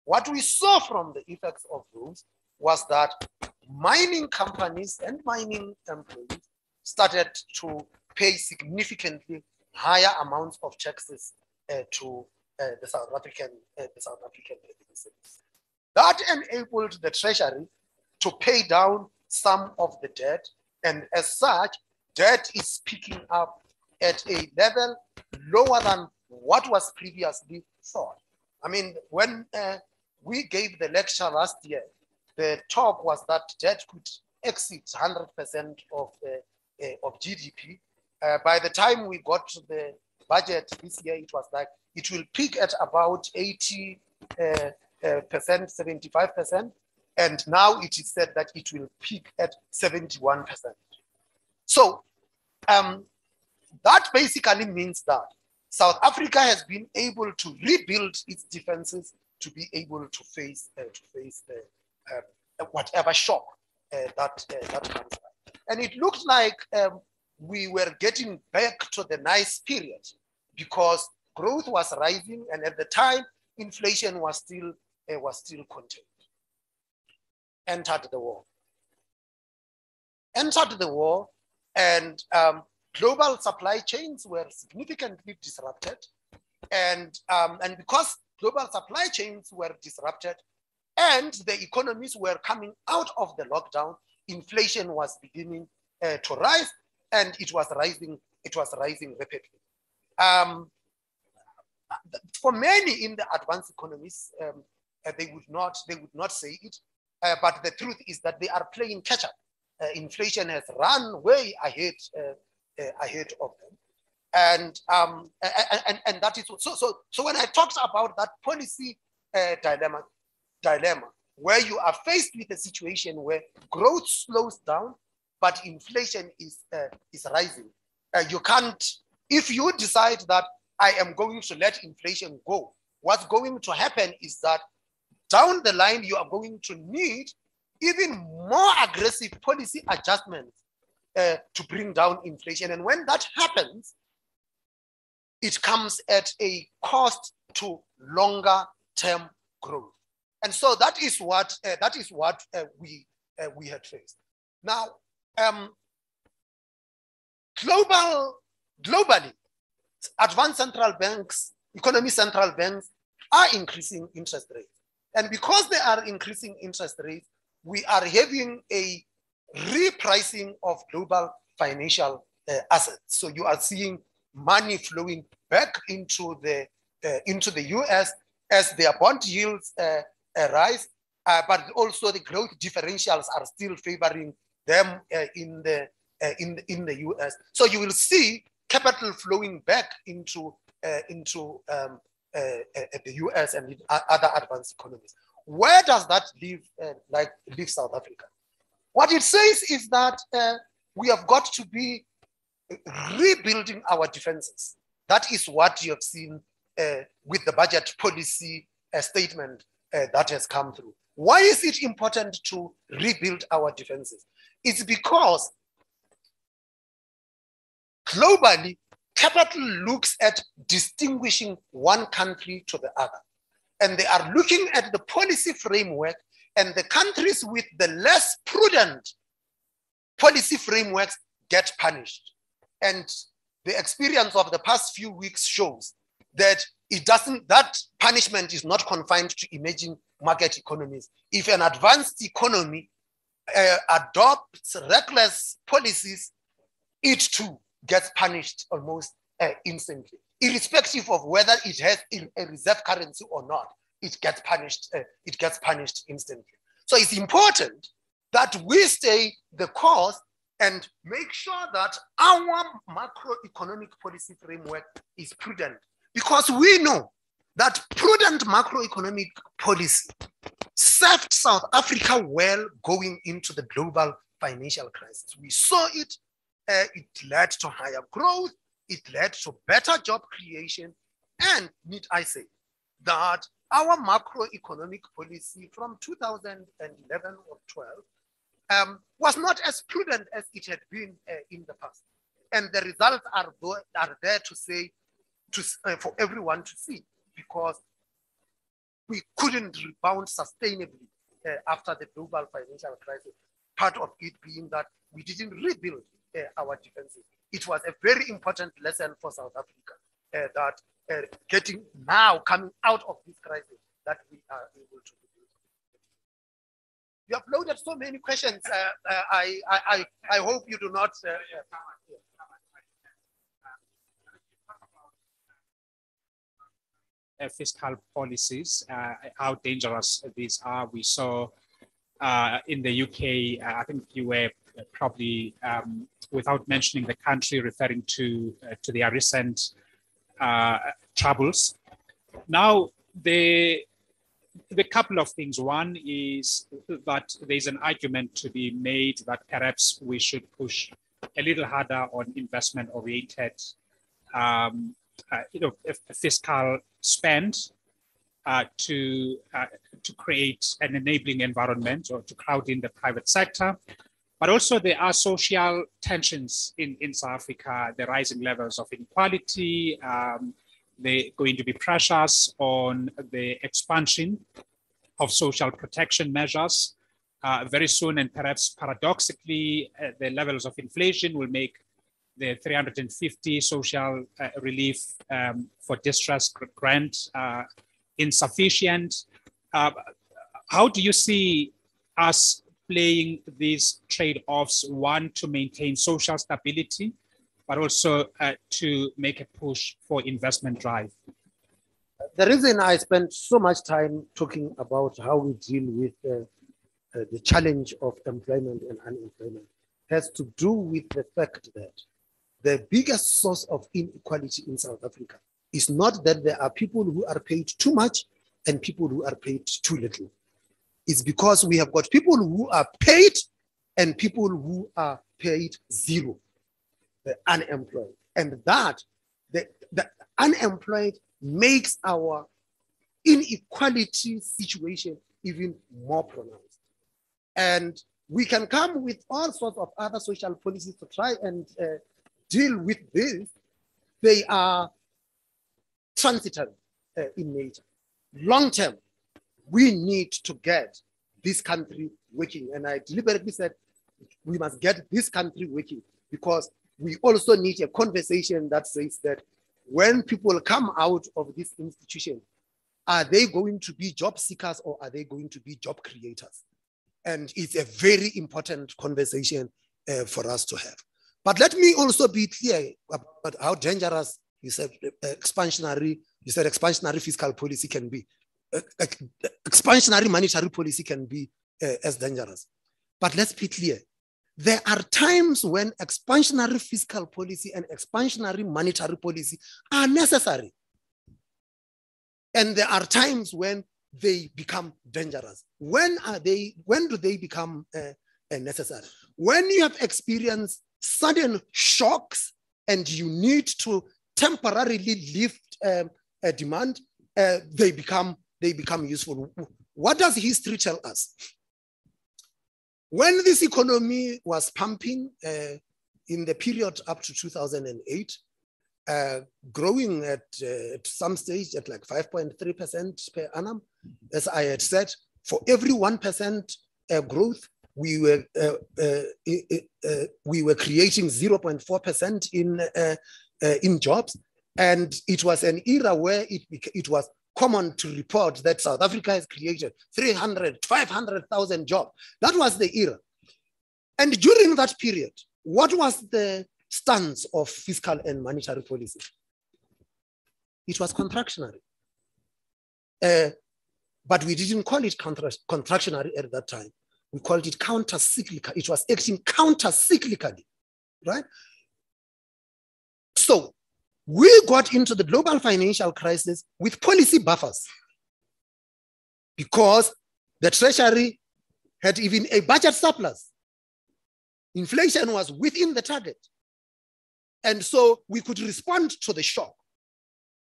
What we saw from the effects of those was that mining companies and mining employees started to pay significantly higher amounts of taxes uh, to uh, the South African uh, the South African citizens. That enabled the treasury to pay down some of the debt, and as such, debt is picking up at a level lower than what was previously thought. I mean, when uh, we gave the lecture last year. The talk was that debt could exceed 100% of, uh, uh, of GDP. Uh, by the time we got to the budget this year, it was like it will peak at about 80 uh, uh, percent, 75%. And now it is said that it will peak at 71%. So um, that basically means that South Africa has been able to rebuild its defenses to be able to face uh, to face uh, whatever shock uh, that uh, that comes. And it looked like um, we were getting back to the nice period because growth was rising, and at the time inflation was still was still contained. Entered the war. Entered the war, and um, global supply chains were significantly disrupted. And, um, and because global supply chains were disrupted and the economies were coming out of the lockdown, inflation was beginning uh, to rise and it was rising, it was rising rapidly. Um, for many in the advanced economies, um, uh, they would not they would not say it, uh, but the truth is that they are playing catch up. Uh, inflation has run way ahead uh, uh, ahead of them and um, and, and, and that is so so so when I talked about that policy uh, dilemma dilemma where you are faced with a situation where growth slows down but inflation is uh, is rising uh, you can't if you decide that I am going to let inflation go what's going to happen is that down the line you are going to need even more aggressive policy adjustments uh, to bring down inflation. And when that happens it comes at a cost to longer term growth. And so that is what, uh, that is what uh, we, uh, we had faced. Now, um, global, globally, advanced central banks, economy central banks are increasing interest rates. And because they are increasing interest rates, we are having a repricing of global financial uh, assets. So you are seeing money flowing back into the uh, into the US as their bond yields uh, rise, uh, but also the growth differentials are still favoring them uh, in the uh, in in the US. So you will see capital flowing back into into um, the US and other advanced economies. Where does that leave like leave South Africa? What it says is that we have got to be rebuilding our defenses. That is what you have seen uh, with the budget policy uh, statement uh, that has come through. Why is it important to rebuild our defenses? It's because globally, capital looks at distinguishing one country to the other. And they are looking at the policy framework and the countries with the less prudent policy frameworks get punished. And the experience of the past few weeks shows that it doesn't, that punishment is not confined to emerging market economies. If an advanced economy uh, adopts reckless policies, it too gets punished almost uh, instantly, irrespective of whether it has a reserve currency or not. It gets punished. Uh, it gets punished instantly. So it's important that we stay the course and make sure that our macroeconomic policy framework is prudent because we know that prudent macroeconomic policy served South Africa well going into the global financial crisis. We saw it, uh, it led to higher growth, it led to better job creation, and need I say that our macroeconomic policy from 2011 or 12 um, was not as prudent as it had been uh, in the past. And the results are, are there to say, to, uh, for everyone to see, because we couldn't rebound sustainably uh, after the global financial crisis. Part of it being that we didn't rebuild uh, our defenses. It was a very important lesson for South Africa uh, that uh, getting now coming out of this crisis that we are able to. You have loaded so many questions. Uh, uh, I, I, I, hope you do not. Uh, uh, fiscal policies, uh, how dangerous these are. We saw uh, in the UK, I think you were probably, um, without mentioning the country, referring to, to their recent troubles. Now, the the couple of things. One is that there's an argument to be made that perhaps we should push a little harder on investment oriented um, uh, you know, fiscal spend uh, to, uh, to create an enabling environment or to crowd in the private sector. But also there are social tensions in, in South Africa, the rising levels of inequality, um, there are going to be pressures on the expansion of social protection measures. Uh, very soon, and perhaps paradoxically, uh, the levels of inflation will make the 350 social uh, relief um, for distress grant uh, insufficient. Uh, how do you see us playing these trade-offs, one to maintain social stability, but also uh, to make a push for investment drive? The reason I spent so much time talking about how we deal with uh, uh, the challenge of employment and unemployment has to do with the fact that the biggest source of inequality in South Africa is not that there are people who are paid too much and people who are paid too little. It's because we have got people who are paid and people who are paid zero the unemployed. And that, the, the unemployed makes our inequality situation even more pronounced. And we can come with all sorts of other social policies to try and uh, deal with this. They are transitory uh, in nature. Long term, we need to get this country working. And I deliberately said we must get this country working because we also need a conversation that says that when people come out of this institution, are they going to be job seekers or are they going to be job creators? And it's a very important conversation uh, for us to have. But let me also be clear about how dangerous you said uh, expansionary, you said expansionary fiscal policy can be. Uh, expansionary monetary policy can be uh, as dangerous. But let's be clear, there are times when expansionary fiscal policy and expansionary monetary policy are necessary. And there are times when they become dangerous. When are they, when do they become uh, uh, necessary? When you have experienced sudden shocks and you need to temporarily lift um, a demand, uh, they become they become useful. What does history tell us? When this economy was pumping uh, in the period up to 2008, uh, growing at, uh, at some stage at like 5.3% per annum. As I had said, for every 1% uh, growth, we were, uh, uh, we were creating 0.4% in, in jobs. And it was an era where it, it was common to report that South Africa has created 300, 500,000 jobs. That was the era. And during that period, what was the stance of fiscal and monetary policy? It was contractionary. Uh, but we didn't call it contra contractionary at that time. We called it counter-cyclical. It was acting counter-cyclically, right? So we got into the global financial crisis with policy buffers because the treasury had even a budget surplus. Inflation was within the target. And so we could respond to the shock.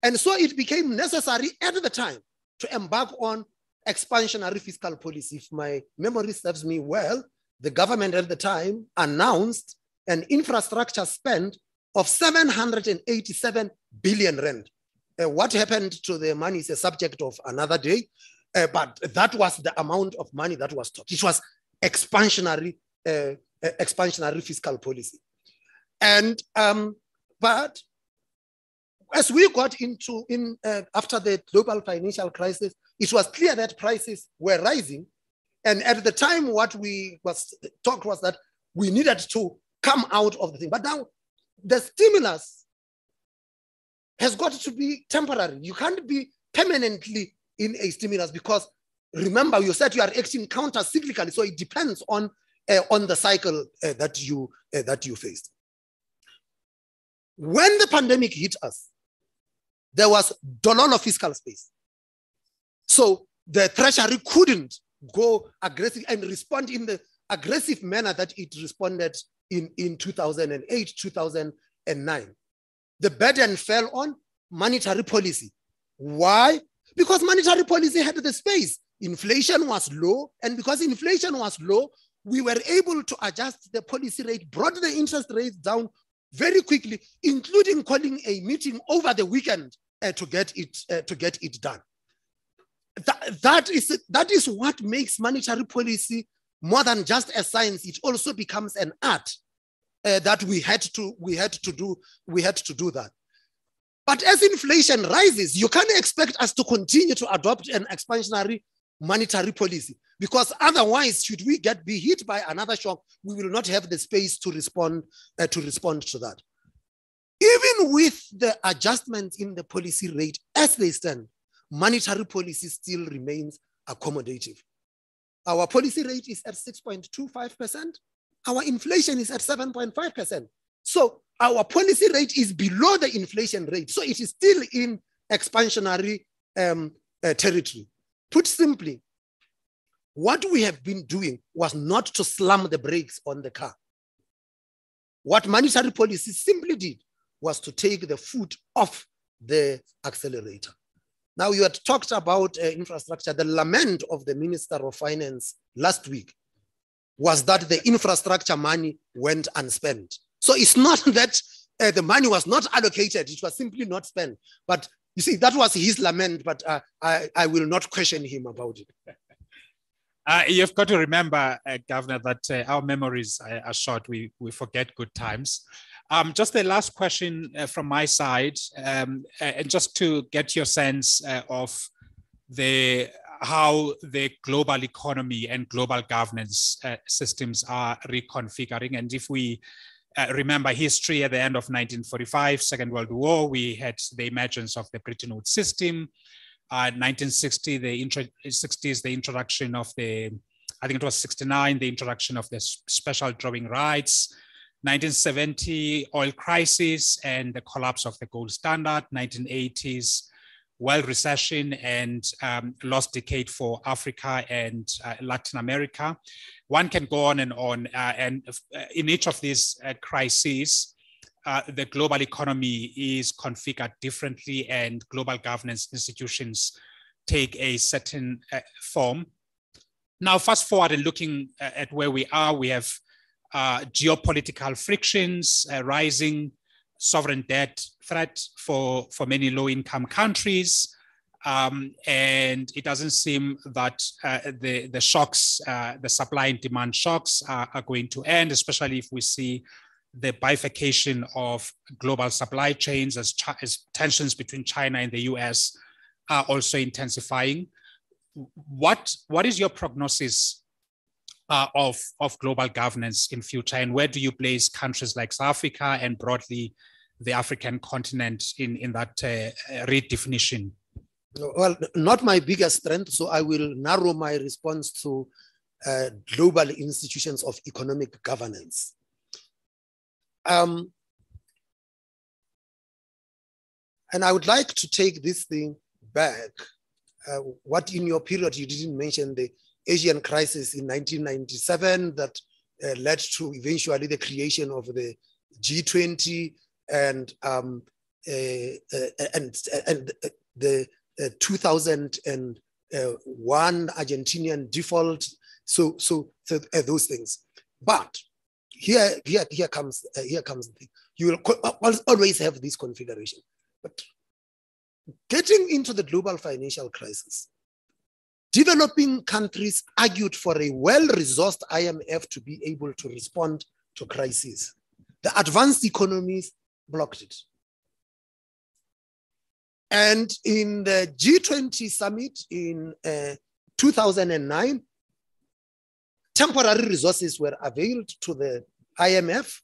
And so it became necessary at the time to embark on expansionary fiscal policy. If my memory serves me well, the government at the time announced an infrastructure spend of 787 billion rand. Uh, what happened to the money is a subject of another day, uh, but that was the amount of money that was talked. It was expansionary, uh, uh, expansionary fiscal policy. And, um, but as we got into, in uh, after the global financial crisis, it was clear that prices were rising. And at the time, what we was talked was that we needed to come out of the thing. But now the stimulus has got to be temporary. You can't be permanently in a stimulus because remember you said you are acting counter cyclically, so it depends on uh, on the cycle uh, that you uh, that you faced. When the pandemic hit us, there was dollar of fiscal space. So the treasury couldn't go aggressive and respond in the aggressive manner that it responded in, in 2008, 2009. The burden fell on monetary policy. Why? Because monetary policy had the space. Inflation was low, and because inflation was low, we were able to adjust the policy rate, brought the interest rates down very quickly, including calling a meeting over the weekend uh, to get it uh, to get it done. That, that is that is what makes monetary policy more than just a science, it also becomes an art uh, that we had to we had to do we had to do that. But as inflation rises, you can't expect us to continue to adopt an expansionary monetary policy because otherwise, should we get be hit by another shock, we will not have the space to respond uh, to respond to that. Even with the adjustments in the policy rate as they stand, monetary policy still remains accommodative. Our policy rate is at 6.25%. Our inflation is at 7.5%. So our policy rate is below the inflation rate. So it is still in expansionary um, uh, territory. Put simply, what we have been doing was not to slam the brakes on the car. What monetary policy simply did was to take the foot off the accelerator. Now, you had talked about uh, infrastructure. The lament of the Minister of Finance last week was that the infrastructure money went unspent. So it's not that uh, the money was not allocated, it was simply not spent. But you see, that was his lament, but uh, I, I will not question him about it. Uh, you've got to remember, uh, Governor, that uh, our memories are short. We, we forget good times. Um, just the last question uh, from my side, um, and just to get your sense uh, of the how the global economy and global governance uh, systems are reconfiguring. And if we uh, remember history at the end of 1945, Second World War, we had the emergence of the Bretton Woods system. 1960, uh, the 60s, the introduction of the, I think it was 69, the introduction of the special drawing rights. 1970 oil crisis and the collapse of the gold standard, 1980s world recession and um, lost decade for Africa and uh, Latin America. One can go on and on. Uh, and uh, in each of these uh, crises, uh, the global economy is configured differently and global governance institutions take a certain form. Now, fast forward and looking at where we are, we have geopolitical frictions, rising sovereign debt threat for, for many low income countries. Um, and it doesn't seem that uh, the, the shocks, uh, the supply and demand shocks are, are going to end, especially if we see the bifurcation of global supply chains as, as tensions between China and the US are also intensifying. What, what is your prognosis uh, of, of global governance in future and where do you place countries like South Africa and broadly the African continent in, in that uh, redefinition? Well, not my biggest strength, so I will narrow my response to uh, global institutions of economic governance. Um, and I would like to take this thing back. Uh, what in your period you didn't mention the Asian crisis in 1997 that uh, led to eventually the creation of the G20 and um, uh, uh and and the uh, 2001 Argentinian default. So so so uh, those things, but here, here, here comes, here comes the thing. You will always have this configuration. But getting into the global financial crisis, developing countries argued for a well-resourced IMF to be able to respond to crises. The advanced economies blocked it. And in the G20 summit in uh, 2009, temporary resources were availed to the IMF.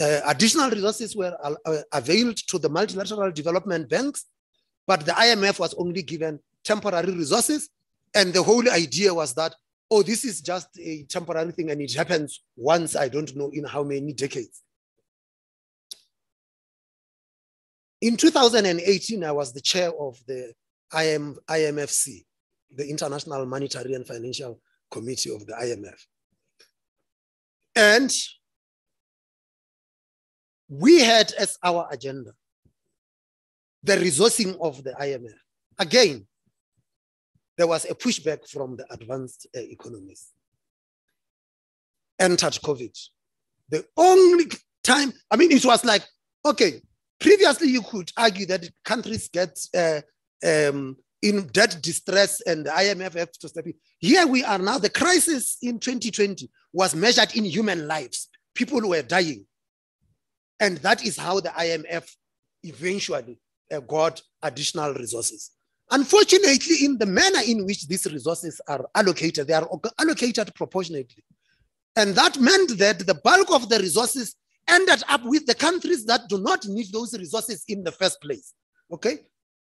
Uh, additional resources were uh, availed to the multilateral development banks, but the IMF was only given temporary resources. And the whole idea was that, oh, this is just a temporary thing and it happens once, I don't know in how many decades. In 2018, I was the chair of the IM, IMFC, the International Monetary and Financial Committee of the IMF. And we had as our agenda the resourcing of the IMF. Again, there was a pushback from the advanced uh, economies. Entered COVID. The only time, I mean, it was like, okay, previously you could argue that countries get uh, um, in debt distress and the IMF have to step in. Here we are now. The crisis in 2020 was measured in human lives. People were dying. And that is how the IMF eventually uh, got additional resources. Unfortunately, in the manner in which these resources are allocated, they are allocated proportionately. And that meant that the bulk of the resources ended up with the countries that do not need those resources in the first place. Okay?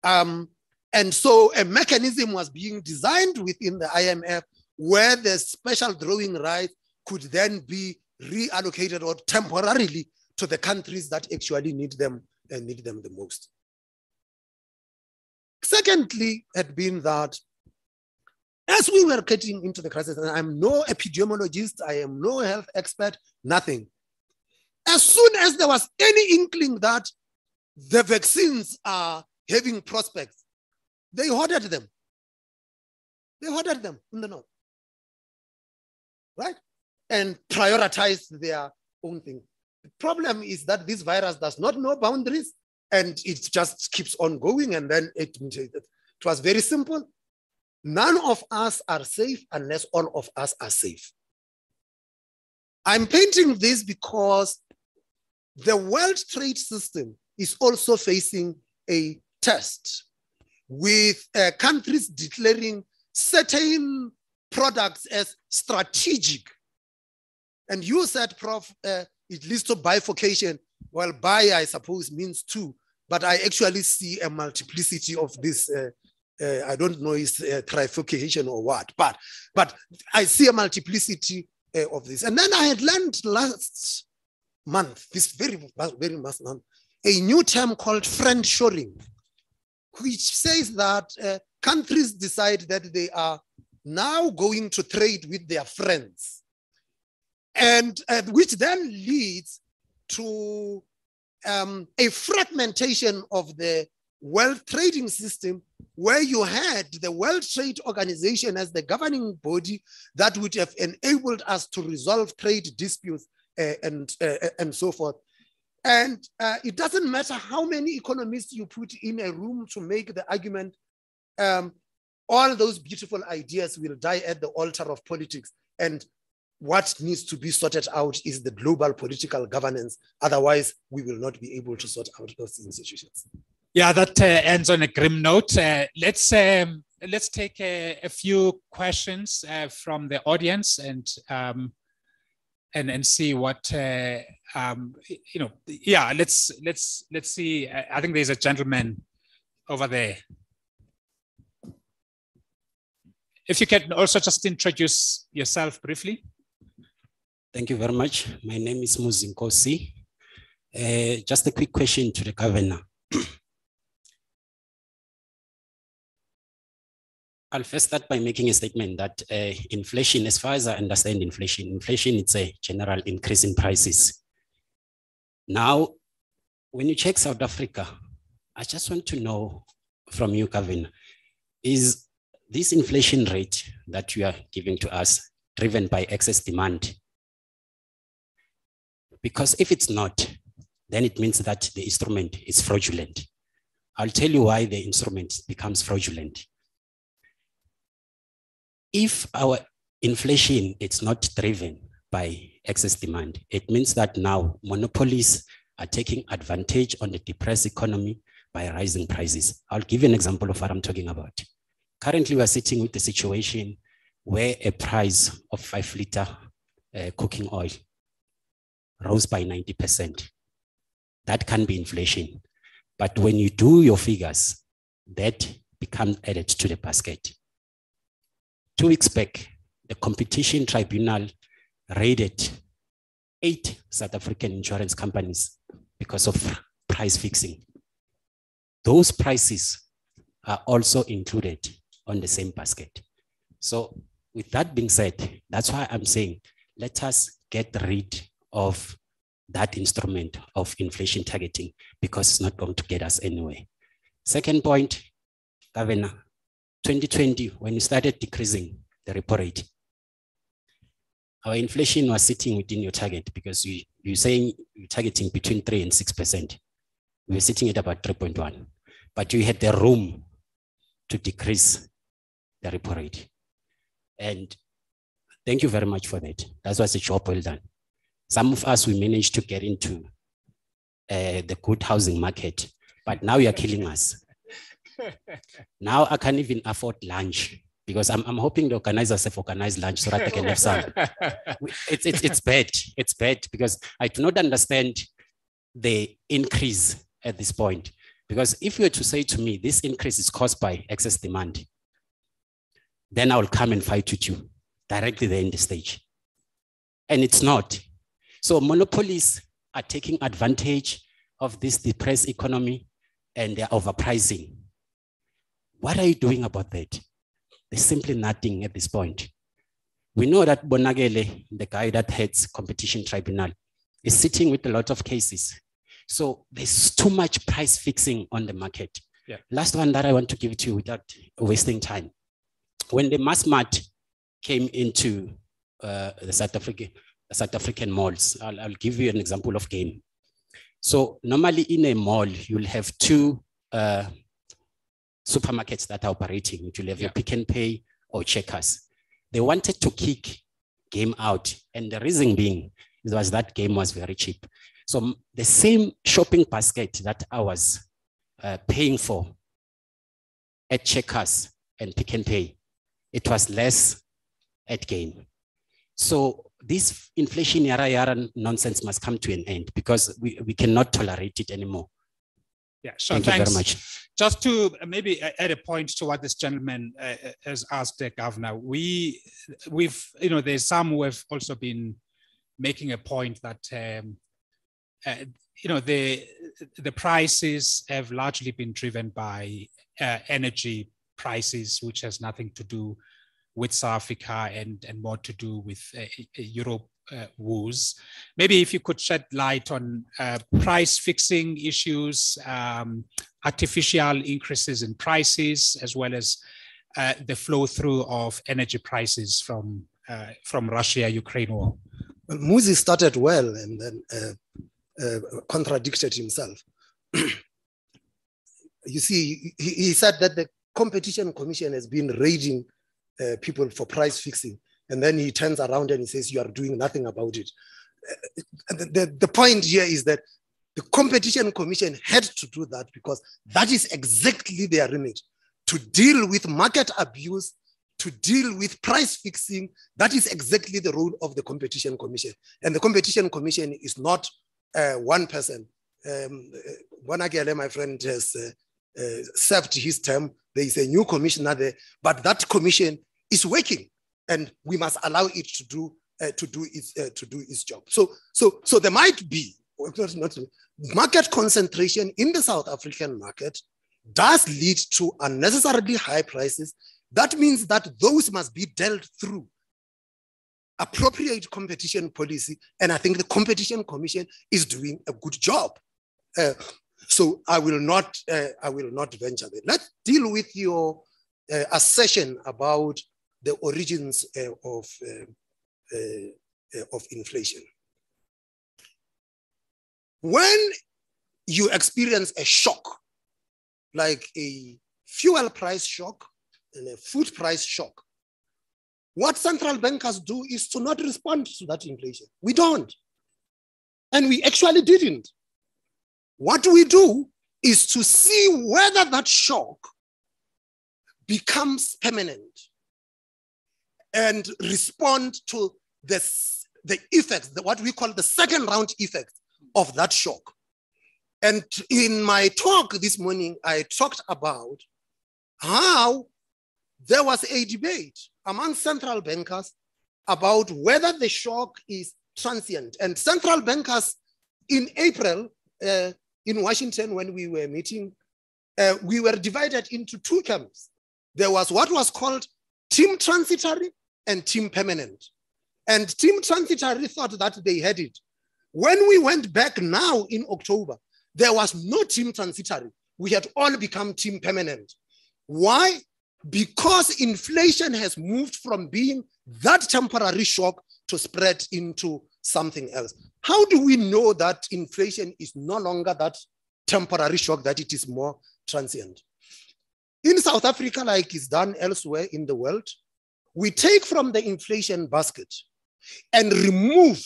Um, and so a mechanism was being designed within the IMF where the special drawing rights could then be reallocated or temporarily to the countries that actually need them and need them the most. Secondly, had been that as we were getting into the crisis, and I'm no epidemiologist, I am no health expert, nothing. As soon as there was any inkling that the vaccines are having prospects, they hoarded them. They hoarded them in the north. Right? And prioritized their own thing. The problem is that this virus does not know boundaries and it just keeps on going. And then it, it was very simple. None of us are safe unless all of us are safe. I'm painting this because the world trade system is also facing a test with uh, countries declaring certain products as strategic. And you said, Prof, uh, it leads to bifurcation. Well, bi, I suppose, means two, but I actually see a multiplicity of this. Uh, uh I don't know is uh, trifurcation or what, but but I see a multiplicity uh, of this. And then I had learned last month, this very very last month, a new term called friend shoring which says that uh, countries decide that they are now going to trade with their friends, and uh, which then leads to um, a fragmentation of the world trading system where you had the World Trade Organization as the governing body that would have enabled us to resolve trade disputes and, uh, and so forth. And it doesn't matter how many economists you put in a room to make the argument, um, all those beautiful ideas will die at the altar of politics. And what needs to be sorted out is the global political governance. Otherwise, we will not be able to sort out those institutions. Yeah, that uh, ends on a grim note. Uh, let's um, let's take a, a few questions uh, from the audience and um, and and see what uh, um, you know. Yeah, let's let's let's see. I think there's a gentleman over there. If you can also just introduce yourself briefly. Thank you very much. My name is Muzinkosi. Uh, just a quick question to the governor. I'll first start by making a statement that uh, inflation, as far as I understand inflation, inflation is a general increase in prices. Now, when you check South Africa, I just want to know from you, Governor, is this inflation rate that you are giving to us driven by excess demand? Because if it's not, then it means that the instrument is fraudulent. I'll tell you why the instrument becomes fraudulent if our inflation is not driven by excess demand, it means that now monopolies are taking advantage on the depressed economy by rising prices. I'll give you an example of what I'm talking about. Currently, we're sitting with a situation where a price of five liter uh, cooking oil rose by 90%. That can be inflation. But when you do your figures, that becomes added to the basket. Two weeks back, the competition tribunal raided eight South African insurance companies because of price fixing. Those prices are also included on the same basket. So with that being said, that's why I'm saying, let us get rid of that instrument of inflation targeting because it's not going to get us anywhere. Second point, Governor, 2020, when we started decreasing the repo rate, our inflation was sitting within your target because you, you're saying you're targeting between 3 and 6%. We were sitting at about 3.1, but you had the room to decrease the repo rate. And thank you very much for that. That was a job well done. Some of us, we managed to get into uh, the good housing market, but now you're killing us now I can't even afford lunch because I'm, I'm hoping the organizers have organized lunch so that they can have some. It's, it's, it's bad. It's bad because I do not understand the increase at this point. Because if you were to say to me, this increase is caused by excess demand, then I will come and fight with you directly there in the stage. And it's not. So monopolies are taking advantage of this depressed economy and they're overpricing. What are you doing about that? There's simply nothing at this point. We know that Bonakele, the guy that heads competition tribunal, is sitting with a lot of cases. So there's too much price fixing on the market. Yeah. Last one that I want to give to you without wasting time. When the Massmart came into uh, the South African, South African malls, I'll, I'll give you an example of game. So normally in a mall, you'll have two uh, supermarkets that are operating, which will have yeah. your Pick n Pay or Checkers. They wanted to kick game out. And the reason being was that game was very cheap. So the same shopping basket that I was uh, paying for at Checkers and Pick n Pay, it was less at game. So this inflation yara yara nonsense must come to an end because we, we cannot tolerate it anymore. Yeah, so Thank thanks. you very much. Just to maybe add a point to what this gentleman uh, has asked the governor, we, we've, you know, there's some who have also been making a point that, um, uh, you know, the the prices have largely been driven by uh, energy prices, which has nothing to do with South Africa and, and more to do with uh, Europe uh, woes. Maybe if you could shed light on uh, price fixing issues, um, artificial increases in prices, as well as uh, the flow through of energy prices from uh, from Russia-Ukraine war. Well, Muzi started well and then uh, uh, contradicted himself. you see, he, he, said that the competition commission has been raiding people for price fixing and then he turns around and he says, You are doing nothing about it. Uh, the, the, the point here is that the Competition Commission had to do that because that is exactly their remit to deal with market abuse, to deal with price fixing. That is exactly the role of the Competition Commission. And the Competition Commission is not uh, one person. Um, uh, my friend, has uh, uh, served his term. There is a new commissioner there, but that commission is working and we must allow it to do uh, to do its uh, to do its job. So so so there might be not, market concentration in the South African market does lead to unnecessarily high prices. That means that those must be dealt through appropriate competition policy, and I think the Competition Commission is doing a good job. Uh, so I will not uh, I will not venture there. Let's deal with your uh, assertion about the origins uh, of, uh, uh, of inflation. When you experience a shock, like a fuel price shock and a food price shock, what central bankers do is to not respond to that inflation. We don't. And we actually didn't. What we do is to see whether that shock becomes permanent and respond to this, the effects, the, what we call the second round effect of that shock. And in my talk this morning, I talked about how there was a debate among central bankers about whether the shock is transient. And central bankers in April uh, in Washington, when we were meeting, uh, we were divided into two camps. There was what was called team transitory and team permanent. And team transitory thought that they had it. When we went back now in October, there was no team transitory. We had all become team permanent. Why? Because inflation has moved from being that temporary shock to spread into something else. How do we know that inflation is no longer that temporary shock, that it is more transient? In South Africa, like is done elsewhere in the world, we take from the inflation basket and remove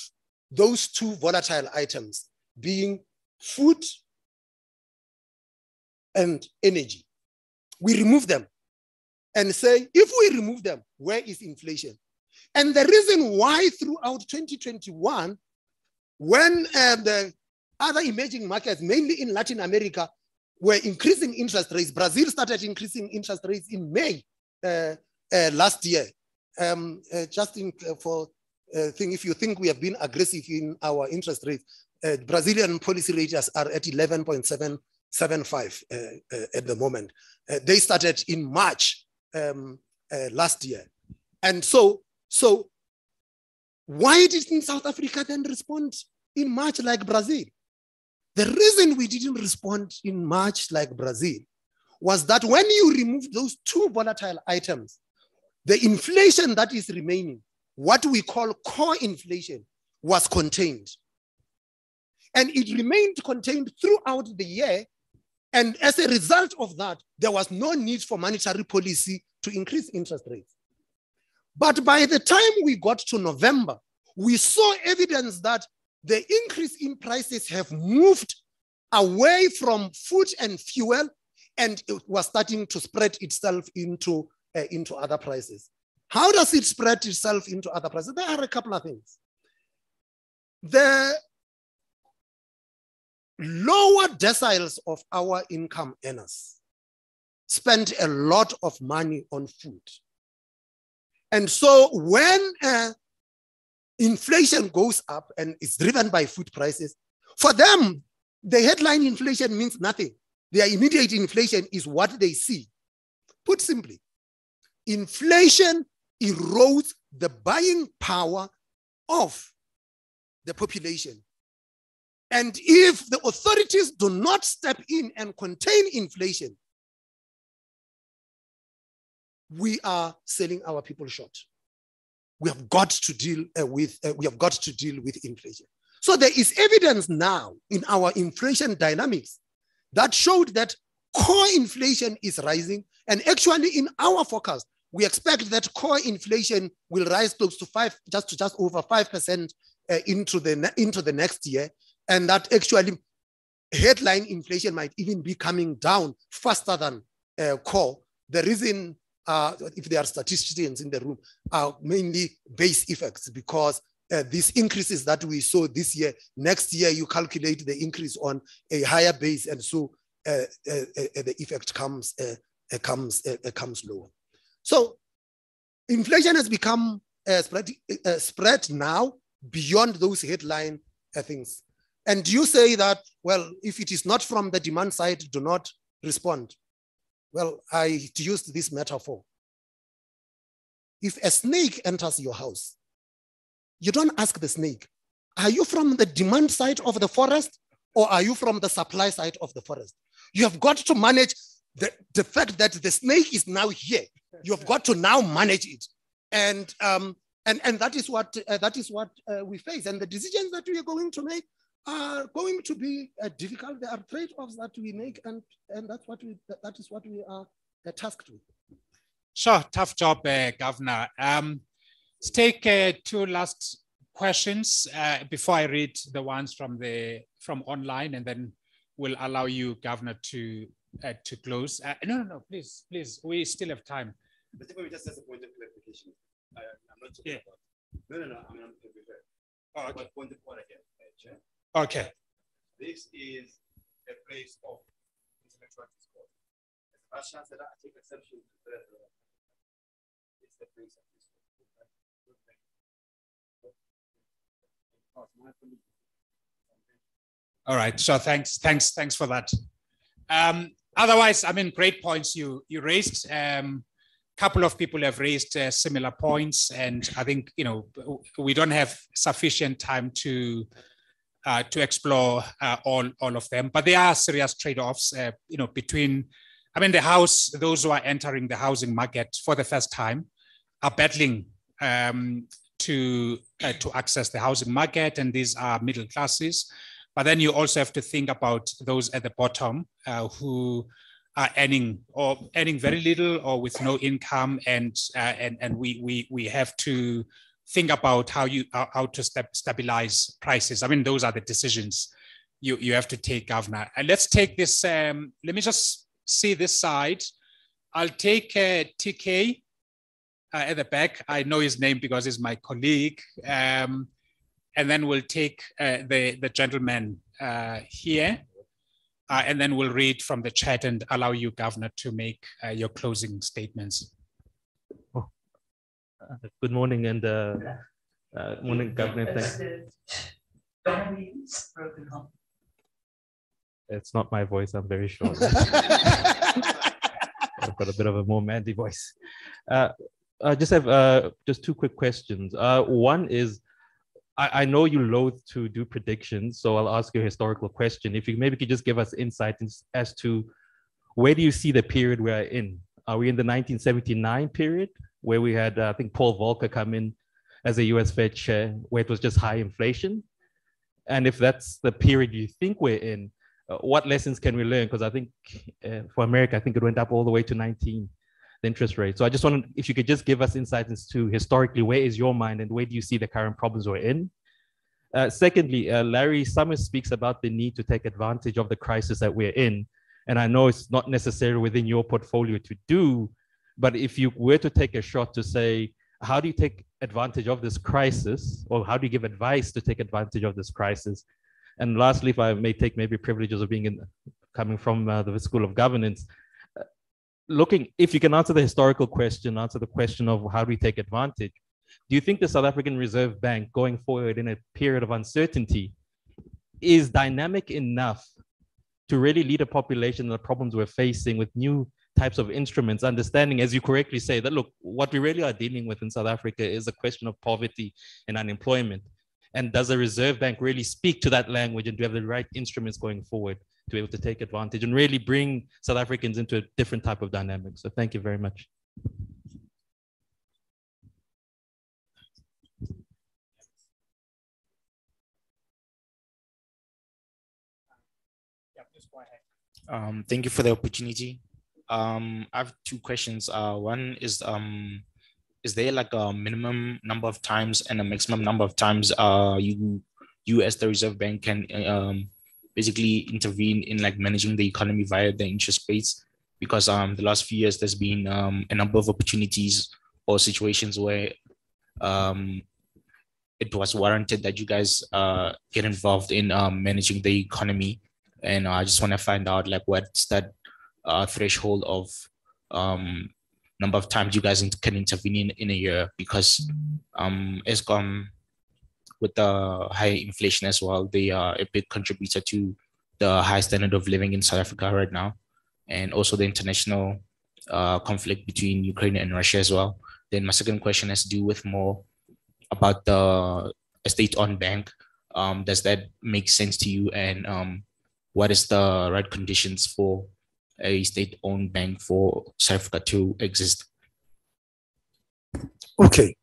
those two volatile items being food and energy. We remove them and say, if we remove them, where is inflation? And the reason why throughout 2021, when um, the other emerging markets, mainly in Latin America, were increasing interest rates, Brazil started increasing interest rates in May uh, uh, last year. Um, uh, just in, uh, for uh, thing, if you think we have been aggressive in our interest rates, uh, Brazilian policy rates are at 11.775 uh, uh, at the moment. they started in March um, last year. And so, so why didn't South Africa then respond in March like Brazil? The reason we didn't respond in March like Brazil was that when you remove those two volatile items, the inflation that is remaining, what we call core inflation, was contained. And it remained contained throughout the year. And as a result of that, there was no need for monetary policy to increase interest rates. But by the time we got to November, we saw evidence that the increase in prices have moved away from food and fuel, and it was starting to spread itself into uh, into other prices. How does it spread itself into other prices? There are a couple of things. The lower deciles of our income earners spend a lot of money on food. And so when uh, inflation goes up and it's driven by food prices, for them, the headline inflation means nothing. Their immediate inflation is what they see. Put simply, inflation erodes the buying power of the population. And if the authorities do not step in and contain inflation, we are selling our people short. We have got to deal uh, with uh, we have got to deal with inflation. So there is evidence now in our inflation dynamics that showed that core inflation is rising. And actually, in our forecast, we expect that core inflation will rise close to five, just to just over five percent uh, into the into the next year, and that actually headline inflation might even be coming down faster than uh, core. The reason uh, if there are statisticians in the room, are mainly base effects because uh, these increases that we saw this year, next year you calculate the increase on a higher base, and so uh, uh, uh the effect comes uh, comes comes lower. So inflation has become uh, spread uh, spread now beyond those headline uh, things. And you say that well, if it is not from the demand side, do not respond. Well, I used this metaphor. If a snake enters your house, you don't ask the snake, are you from the demand side of the forest or are you from the supply side of the forest? You have got to manage the, the fact that the snake is now here. You have got to now manage it. And, um, and, and that is what, uh, that is what uh, we face. And the decisions that we are going to make are going to be uh, difficult. There are trade-offs that we make, and and that's what we that is what we are uh, tasked with. Sure, tough job, Governor. Um, let's take uh, two last questions uh, before I read the ones from the from online, and then we'll allow you, Governor, to to close. no, no, no, please, please, we still have time. But if we just as a point of clarification, I, am not talking yeah. about. No, no, no, I'm not. Oh, okay. Point of order here, Chair. Okay. This is a place of intellectual discourse. As Bashan said, I take exception to that. It's the place of discourse. All right. So thanks, thanks, thanks for that. Um, otherwise, I mean, great points you you raised. Um, couple of people have raised uh, similar points, and I think you know we don't have sufficient time to uh, to explore uh, all, all of them. But there are serious trade-offs, uh, you know, between, I mean, the house, those who are entering the housing market for the first time are battling um, to, uh, to access the housing market, and these are middle classes. But then you also have to think about those at the bottom uh, who are earning or earning very little or with no income, and uh, and and we we we have to think about how you how to step, stabilize prices. I mean, those are the decisions you, you have to take, Governor. And let's take this. Um, let me just see this side. I'll take uh, TK uh, at the back. I know his name because he's my colleague. Um, and then we'll take uh, the, the gentleman uh, here. Uh, and then we'll read from the chat and allow you, Governor, to make uh, your closing statements. Uh, good morning and uh, uh, morning, Governor. It's not my voice, I'm very sure. I've got a bit of a more manly voice. Uh, I just have uh, just two quick questions. Uh, one is, I, I, know you loathe to do predictions, so I'll ask you a historical question. If you maybe could just give us insight as to where do you see the period we're in? Are we in the 1979 period? where we had, uh, I think, Paul Volcker come in as a US Fed chair, where it was just high inflation. And if that's the period you think we're in, uh, what lessons can we learn? Because I think uh, for America, I think it went up all the way to 19, the interest rate. So I just wanted, if you could just give us insights into historically, where is your mind and where do you see the current problems we're in? Uh, secondly, uh, Larry Summers speaks about the need to take advantage of the crisis that we're in. And I know it's not necessarily within your portfolio to do, but if you were to take a shot to say, how do you take advantage of this crisis, or how do you give advice to take advantage of this crisis? And lastly, if I may take maybe privileges of being in, coming from uh, the School of Governance, looking, if you can answer the historical question, answer the question of how do we take advantage, do you think the South African Reserve Bank going forward in a period of uncertainty is dynamic enough to really lead a population and the problems we're facing with new types of instruments, understanding, as you correctly say, that look, what we really are dealing with in South Africa is a question of poverty and unemployment. And does the Reserve Bank really speak to that language and do we have the right instruments going forward to be able to take advantage and really bring South Africans into a different type of dynamic? So thank you very much. Yeah, please go ahead. Um, thank you for the opportunity. Um, I have two questions. Uh, one is, um, is there like a minimum number of times and a maximum number of times uh, you, you as the Reserve Bank can um, basically intervene in like managing the economy via the interest rates? Because um, the last few years there's been um, a number of opportunities or situations where um, it was warranted that you guys uh, get involved in um, managing the economy and I just want to find out like what's that uh, threshold of um, number of times you guys can intervene in, in a year because um, Eskom with the high inflation as well, they are a big contributor to the high standard of living in South Africa right now, and also the international uh, conflict between Ukraine and Russia as well. Then my second question has to do with more about the state-owned bank. Um, does that make sense to you? And um, what is the right conditions for a state-owned bank for South Africa to exist? Okay.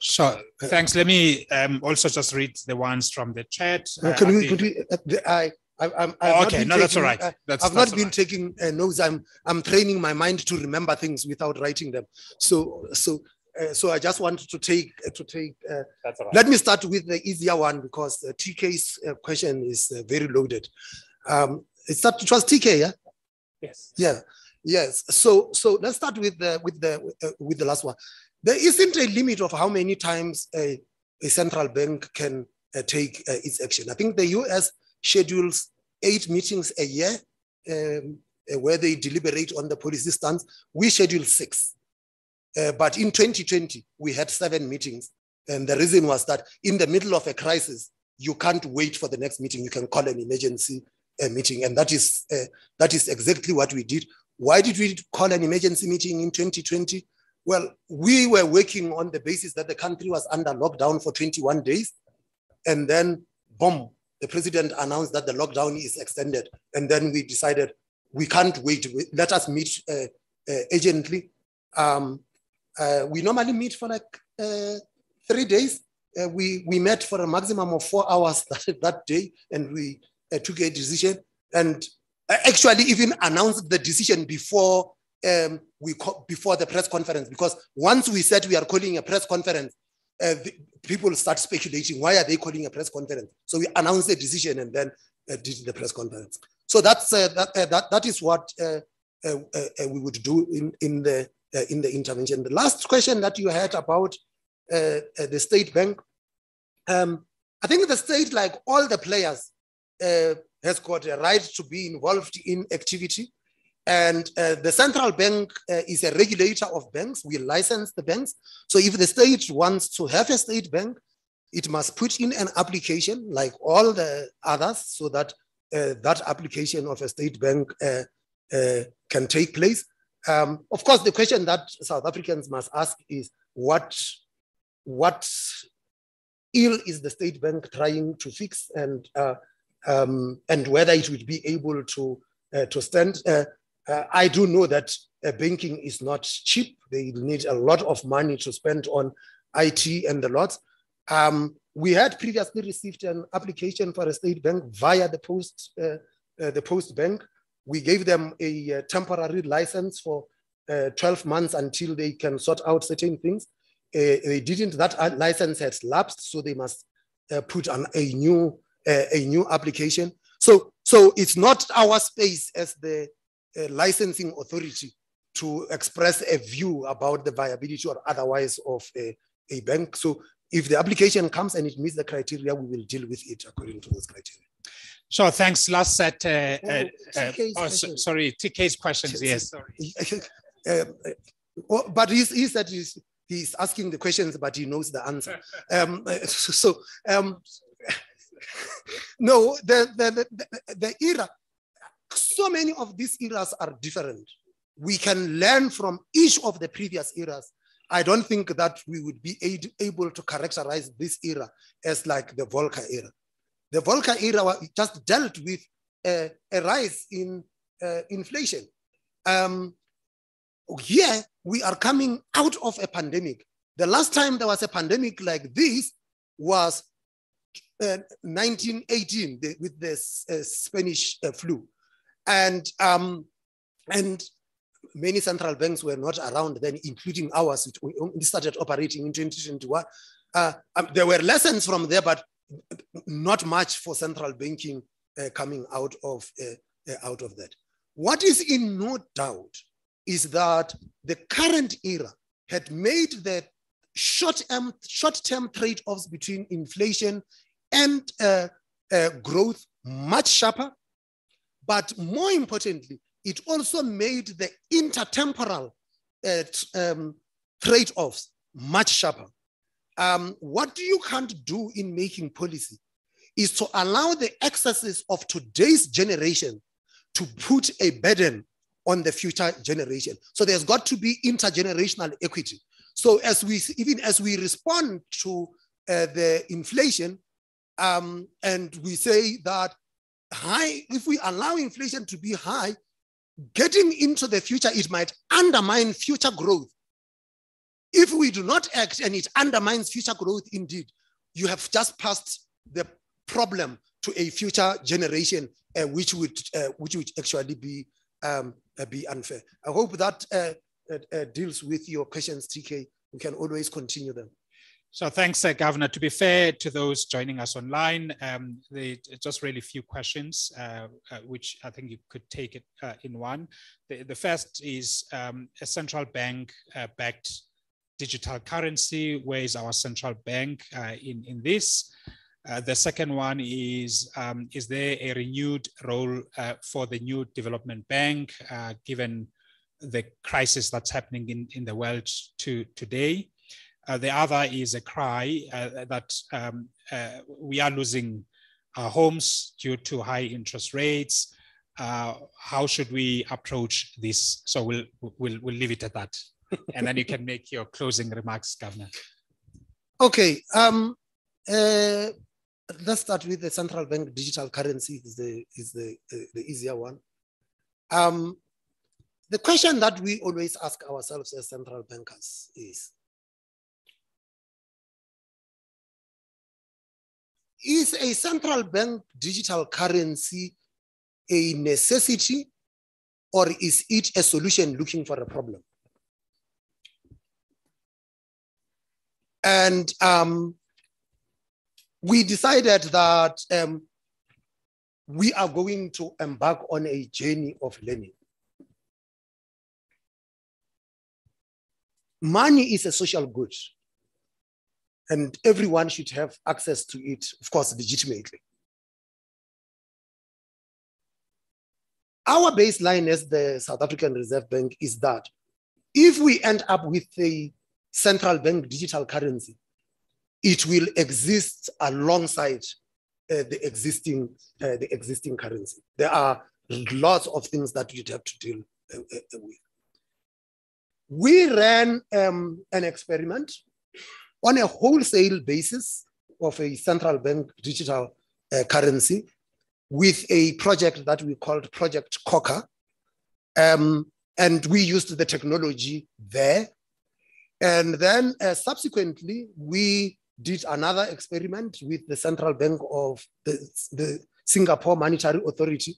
So thanks. Let me um, also just read the ones from the chat. Uh, can I we, think- could we, uh, the- I, I, I'm. I've Oh, okay, no, that's all taking- right. uh, That's, I've that's not all been right. taking uh, notes. I'm, I'm training my mind to remember things without writing them. So, so, uh, so I just wanted to take, uh, to take, uh, That's all right. let me start with the easier one because uh, TK's uh, question is uh, very loaded. Um, it's that it was TK, yeah? Yes. Yeah, yes. So, so let's start with the with the uh, with the last one. There isn't a limit of how many times a, a central bank can uh, take uh, its action. I think the US schedules eight meetings a year um, uh, where they deliberate on the policy stance. We schedule six. Uh, but in 2020, we had seven meetings. And the reason was that in the middle of a crisis, you can't wait for the next meeting. You can call an emergency meeting. And that is, uh, that is exactly what we did. Why did we call an emergency meeting in 2020? Well, we were working on the basis that the country was under lockdown for 21 days. And then, boom, the president announced that the lockdown is extended. And then we decided we can't wait. Let us meet uh, uh, urgently. Um, uh, we normally meet for like uh, three days. Uh, we, we met for a maximum of four hours that, that day and we uh, took a decision and uh, actually even announced the decision before um, we before the press conference because once we said we are calling a press conference, uh, people start speculating why are they calling a press conference? So we announced the decision and then uh, did the press conference. So that's uh, that, uh, that that is what uh, we would do in in the in the intervention. The last question that you had about the state bank, um, I think the state, like all the players, has got a right to be involved in activity. And uh, the central bank uh, is a regulator of banks. We license the banks. So if the state wants to have a state bank, it must put in an application like all the others so that uh, that application of a state bank uh, uh, can take place. Um, of course, the question that South Africans must ask is what, what ill is the state bank trying to fix and, uh, um, and whether it would be able to, uh, to stand. Uh, uh, I do know that uh, banking is not cheap. They need a lot of money to spend on IT and the lot. Um, we had previously received an application for a state bank via the post, uh, the post bank. We gave them a temporary license for uh, 12 months until they can sort out certain things. Uh, they didn't. That license has lapsed, so they must uh, put on a new uh, a new application. So so it's not our space as the uh, licensing authority to express a view about the viability or otherwise of a, a bank. So if the application comes and it meets the criteria, we will deal with it according to those criteria. So thanks. Last set. Uh, uh, Oh, uh, TK's oh, so- sorry, TK's questions. Yes. Um, uh, oh, but he's, he said he's, he's asking the questions, but he knows the answer. Um, uh, so, um, no, the, the, the, the era, so many of these eras are different. We can learn from each of the previous eras. I don't think that we would be able to characterize this era as like the Volcker era. The Volcker era just dealt with a, a rise in uh, inflation. Um, here, we are coming out of a pandemic. The last time there was a pandemic like this was 1918 the, with the uh, Spanish uh, flu. And, um, and many central banks were not around then, including ours, we started operating in 2021. Uh, um, there were lessons from there, but not much for central banking uh, coming out of, uh, uh, out of that. What is in no doubt is that the current era had made the short-term short-term trade-offs between inflation and uh, uh, growth much sharper. But more importantly, it also made the intertemporal uh, um, trade-offs much sharper. Um, what you can't do in making policy is to allow the excesses of today's generation to put a burden on the future generation. So there's got to be intergenerational equity. So as we, even as we respond to uh, the inflation, um, and we say that high, if we allow inflation to be high, getting into the future, it might undermine future growth. If we do not act and it undermines future growth indeed, you have just passed the problem to a future generation, uh, which would uh, which would actually be um, uh, be unfair. I hope that uh, uh, deals with your questions, TK. We can always continue them. So thanks, uh, Governor. To be fair to those joining us online, um, just really few questions, uh, uh, which I think you could take it uh, in one. The, the first is um, a central bank uh, backed digital currency. Where is our central bank uh, in, in this? the second one is, um, is there a renewed role for the new development bank, given the crisis that's happening in, in the world to, today? Uh, the other is a cry uh, that um, uh, we are losing our homes due to high interest rates. Uh, how should we approach this? So we'll, we'll, we'll leave it at that. and then you can make your closing remarks, Governor. Okay. Um, uh, let's start with the central bank digital currency is the, is the, the easier one. Um, the question that we always ask ourselves as central bankers is, Is a central bank digital currency a necessity or is it a solution looking for a problem? And um, we decided that um, we are going to embark on a journey of learning. Money is a social good and everyone should have access to it, of course, legitimately. Our baseline as the South African Reserve Bank is that if we end up with a central bank digital currency, it will exist alongside uh, the existing uh, the existing currency. There are lots of things that you'd have to deal uh, uh with. We ran um, an experiment on a wholesale basis of a central bank digital uh, currency with a project that we called Project Khokha. Um, and we used the technology there. And then uh, subsequently, we did another experiment with the Central Bank of the, the Singapore Monetary Authority.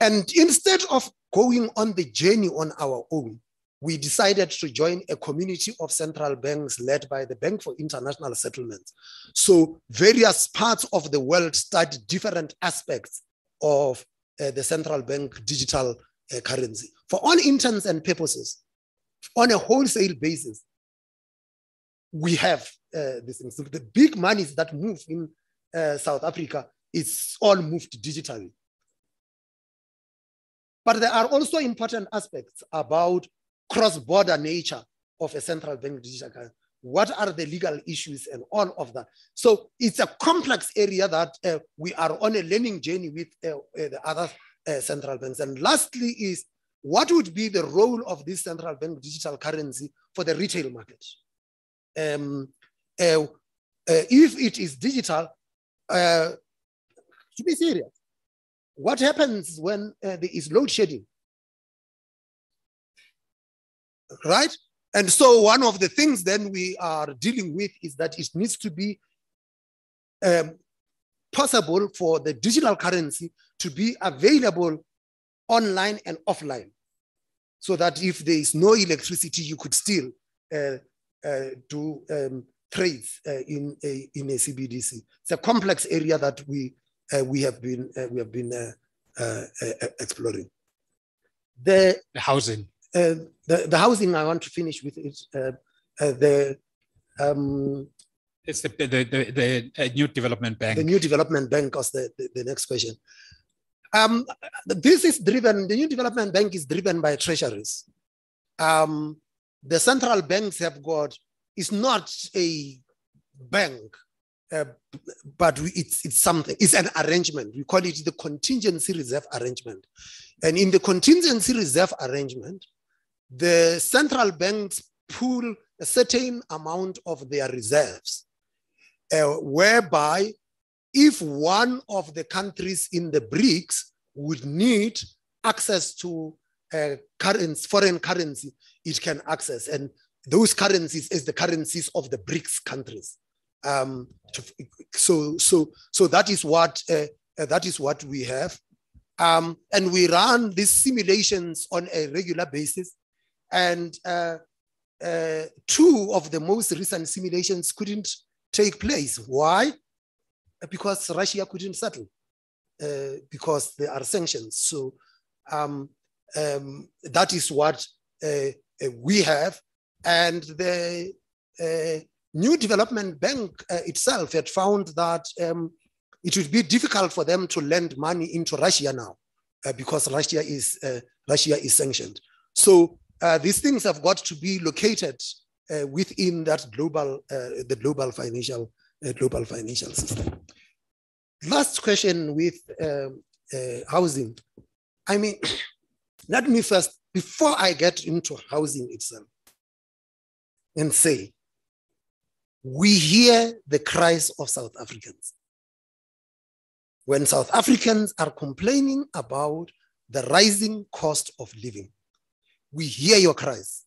And instead of going on the journey on our own, we decided to join a community of central banks led by the Bank for International Settlements. So various parts of the world study different aspects of uh, the central bank digital uh, currency. For all intents and purposes, on a wholesale basis, we have uh, this. So the big monies that move in uh, South Africa is all moved digitally. But there are also important aspects about cross-border nature of a central bank digital currency. What are the legal issues and all of that? So it's a complex area that uh, we are on a learning journey with uh, uh, the other uh, central banks. And lastly is what would be the role of this central bank digital currency for the retail market? Um, uh, if it is digital, to be serious, what happens when uh, there is load shedding? Right? And so one of the things then we are dealing with is that it needs to be um, possible for the digital currency to be available online and offline. So that if there is no electricity, you could still uh, uh, do um, trades uh, in, a, in a CBDC. It's a complex area that we, uh, we have been, uh, we have been uh, exploring. The, the housing. The, the housing, I want to finish with it. the um, it's the the the, the uh, new development bank. The new development bank was the, the, the, next question. Um, this is driven. The new development bank is driven by treasuries. Um, the central banks have got. It's not a bank, uh, but we, it's it's something. It's an arrangement. We call it the contingency reserve arrangement, and in the contingency reserve arrangement, the central banks pool a certain amount of their reserves uh, whereby if one of the countries in the BRICS would need access to uh, currency, foreign currency, it can access. And those currencies is the currencies of the BRICS countries. Um, so, so, so that is what uh, uh, that is what we have, um, and we run these simulations on a regular basis. And uh, uh, two of the most recent simulations couldn't take place. Why? Because Russia couldn't settle, uh, because there are sanctions. So um, um, that is what uh, uh we have. And the uh, New Development Bank itself had found that um, it would be difficult for them to lend money into Russia now because Russia is, Russia is sanctioned. So these things have got to be located uh, within that global, uh, the global financial, uh, global financial system. Last question with um, housing. I mean, let me first, before I get into housing itself, and say, we hear the cries of South Africans. When South Africans are complaining about the rising cost of living, we hear your cries.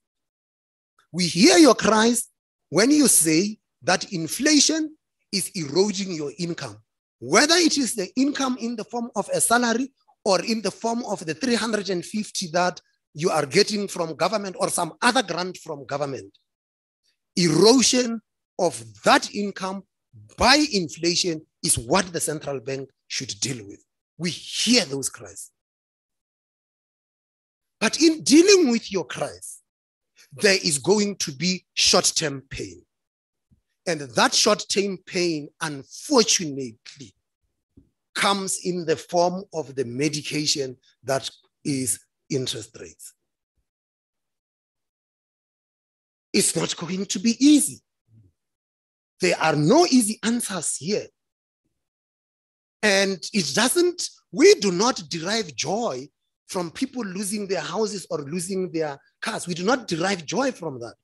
We hear your cries when you say that inflation is eroding your income, whether it is the income in the form of a salary or in the form of the 350 that you are getting from government or some other grant from government. Erosion of that income by inflation is what the central bank should deal with. We hear those cries. But in dealing with your cries, there is going to be short term pain. And that short term pain, unfortunately, comes in the form of the medication that is interest rates. It's not going to be easy. There are no easy answers here. And it doesn't, we do not derive joy from people losing their houses or losing their cars. We do not derive joy from that.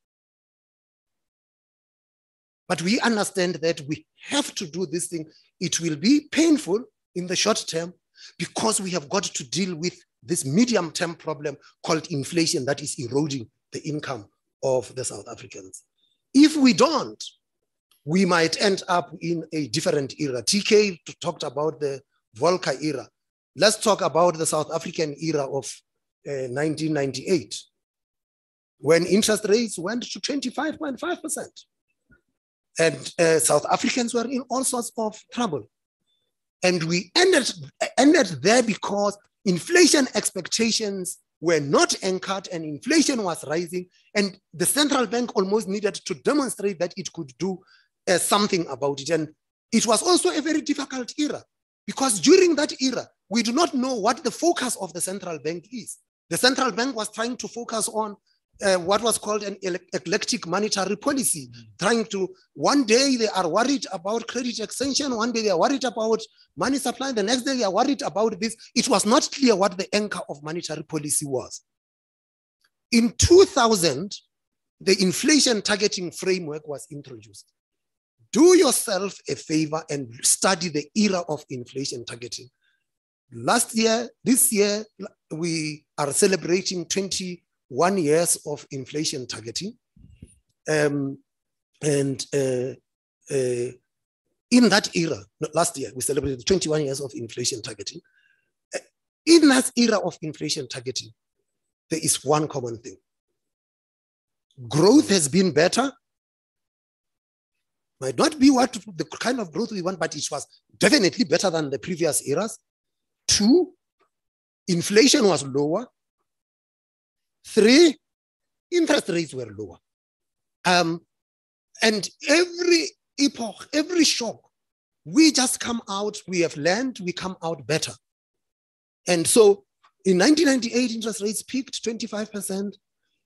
But we understand that we have to do this thing. It will be painful in the short term because we have got to deal with this medium term problem called inflation that is eroding the income of the South Africans. If we don't, we might end up in a different era. TK talked about the Volcker era. Let's talk about the South African era of uh, 1998 when interest rates went to 25.5%. And uh, South Africans were in all sorts of trouble. And we ended, ended there because inflation expectations were not anchored and inflation was rising. And the central bank almost needed to demonstrate that it could do uh, something about it. And it was also a very difficult era because during that era, we do not know what the focus of the central bank is. The central bank was trying to focus on uh, what was called an eclectic monetary policy, mm-hmm. trying to, one day they are worried about credit extension, one day they are worried about money supply, the next day they are worried about this. It was not clear what the anchor of monetary policy was. In 2000, the inflation targeting framework was introduced. Do yourself a favor and study the era of inflation targeting. Last year, this year, we are celebrating 21 years of inflation targeting. Um, and uh, uh, in that era, last year, we celebrated 21 years of inflation targeting. Uh, in that era of inflation targeting, there is one common thing. Growth has been better. Might not be what the kind of growth we want, but it was definitely better than the previous eras. Two, inflation was lower. Three, interest rates were lower. Um, and every epoch, every shock, we just come out, we have learned, we come out better. And so in 1998, interest rates peaked 25%.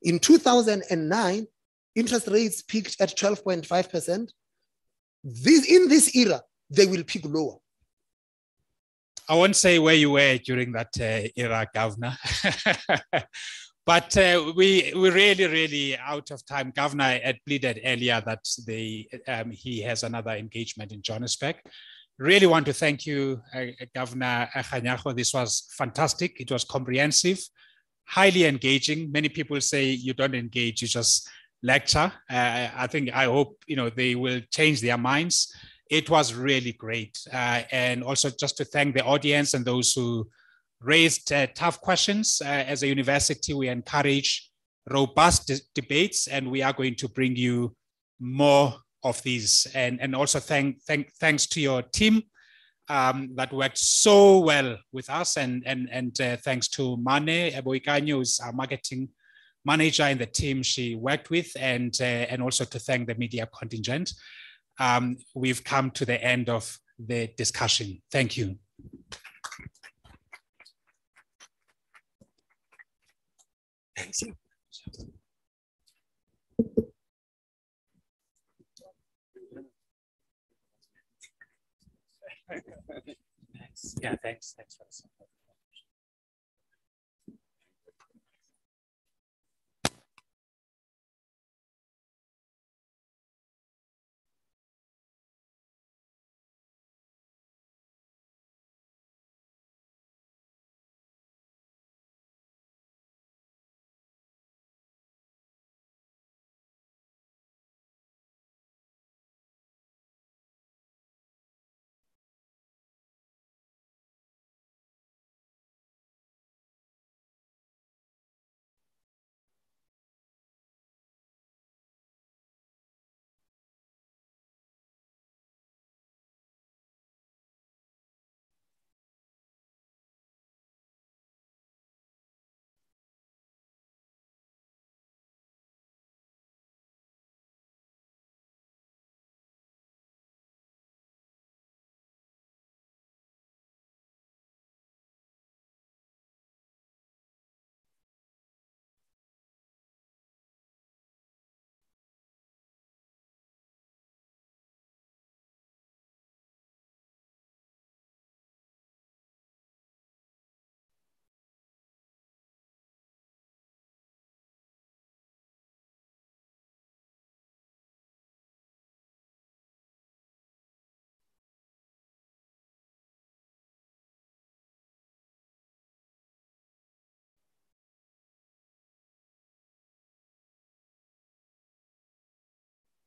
In 2009, interest rates peaked at 12.5%. This, in this era, they will peak lower. I won't say where you were during that uh, era, Governor. but uh, we we really really out of time. Governor had pleaded earlier that they um, he has another engagement in Johannesburg. Really want to thank you, uh, Governor Kganyago. This was fantastic. It was comprehensive, highly engaging. Many people say you don't engage, you just lecture. Uh, I think I hope you know they will change their minds it was really great. Uh, and also just to thank the audience and those who raised uh, tough questions. Uh, as a university, we encourage robust debates and we are going to bring you more of these. And, and also thank, thank, thanks to your team um, that worked so well with us. And, and, and uh, thanks to Mane Eboikanyo, who's our marketing manager in the team she worked with, and, uh, and also to thank the media contingent um, we've come to the end of the discussion. Thank you. Thanks. Yeah, thanks. Thanks for the support.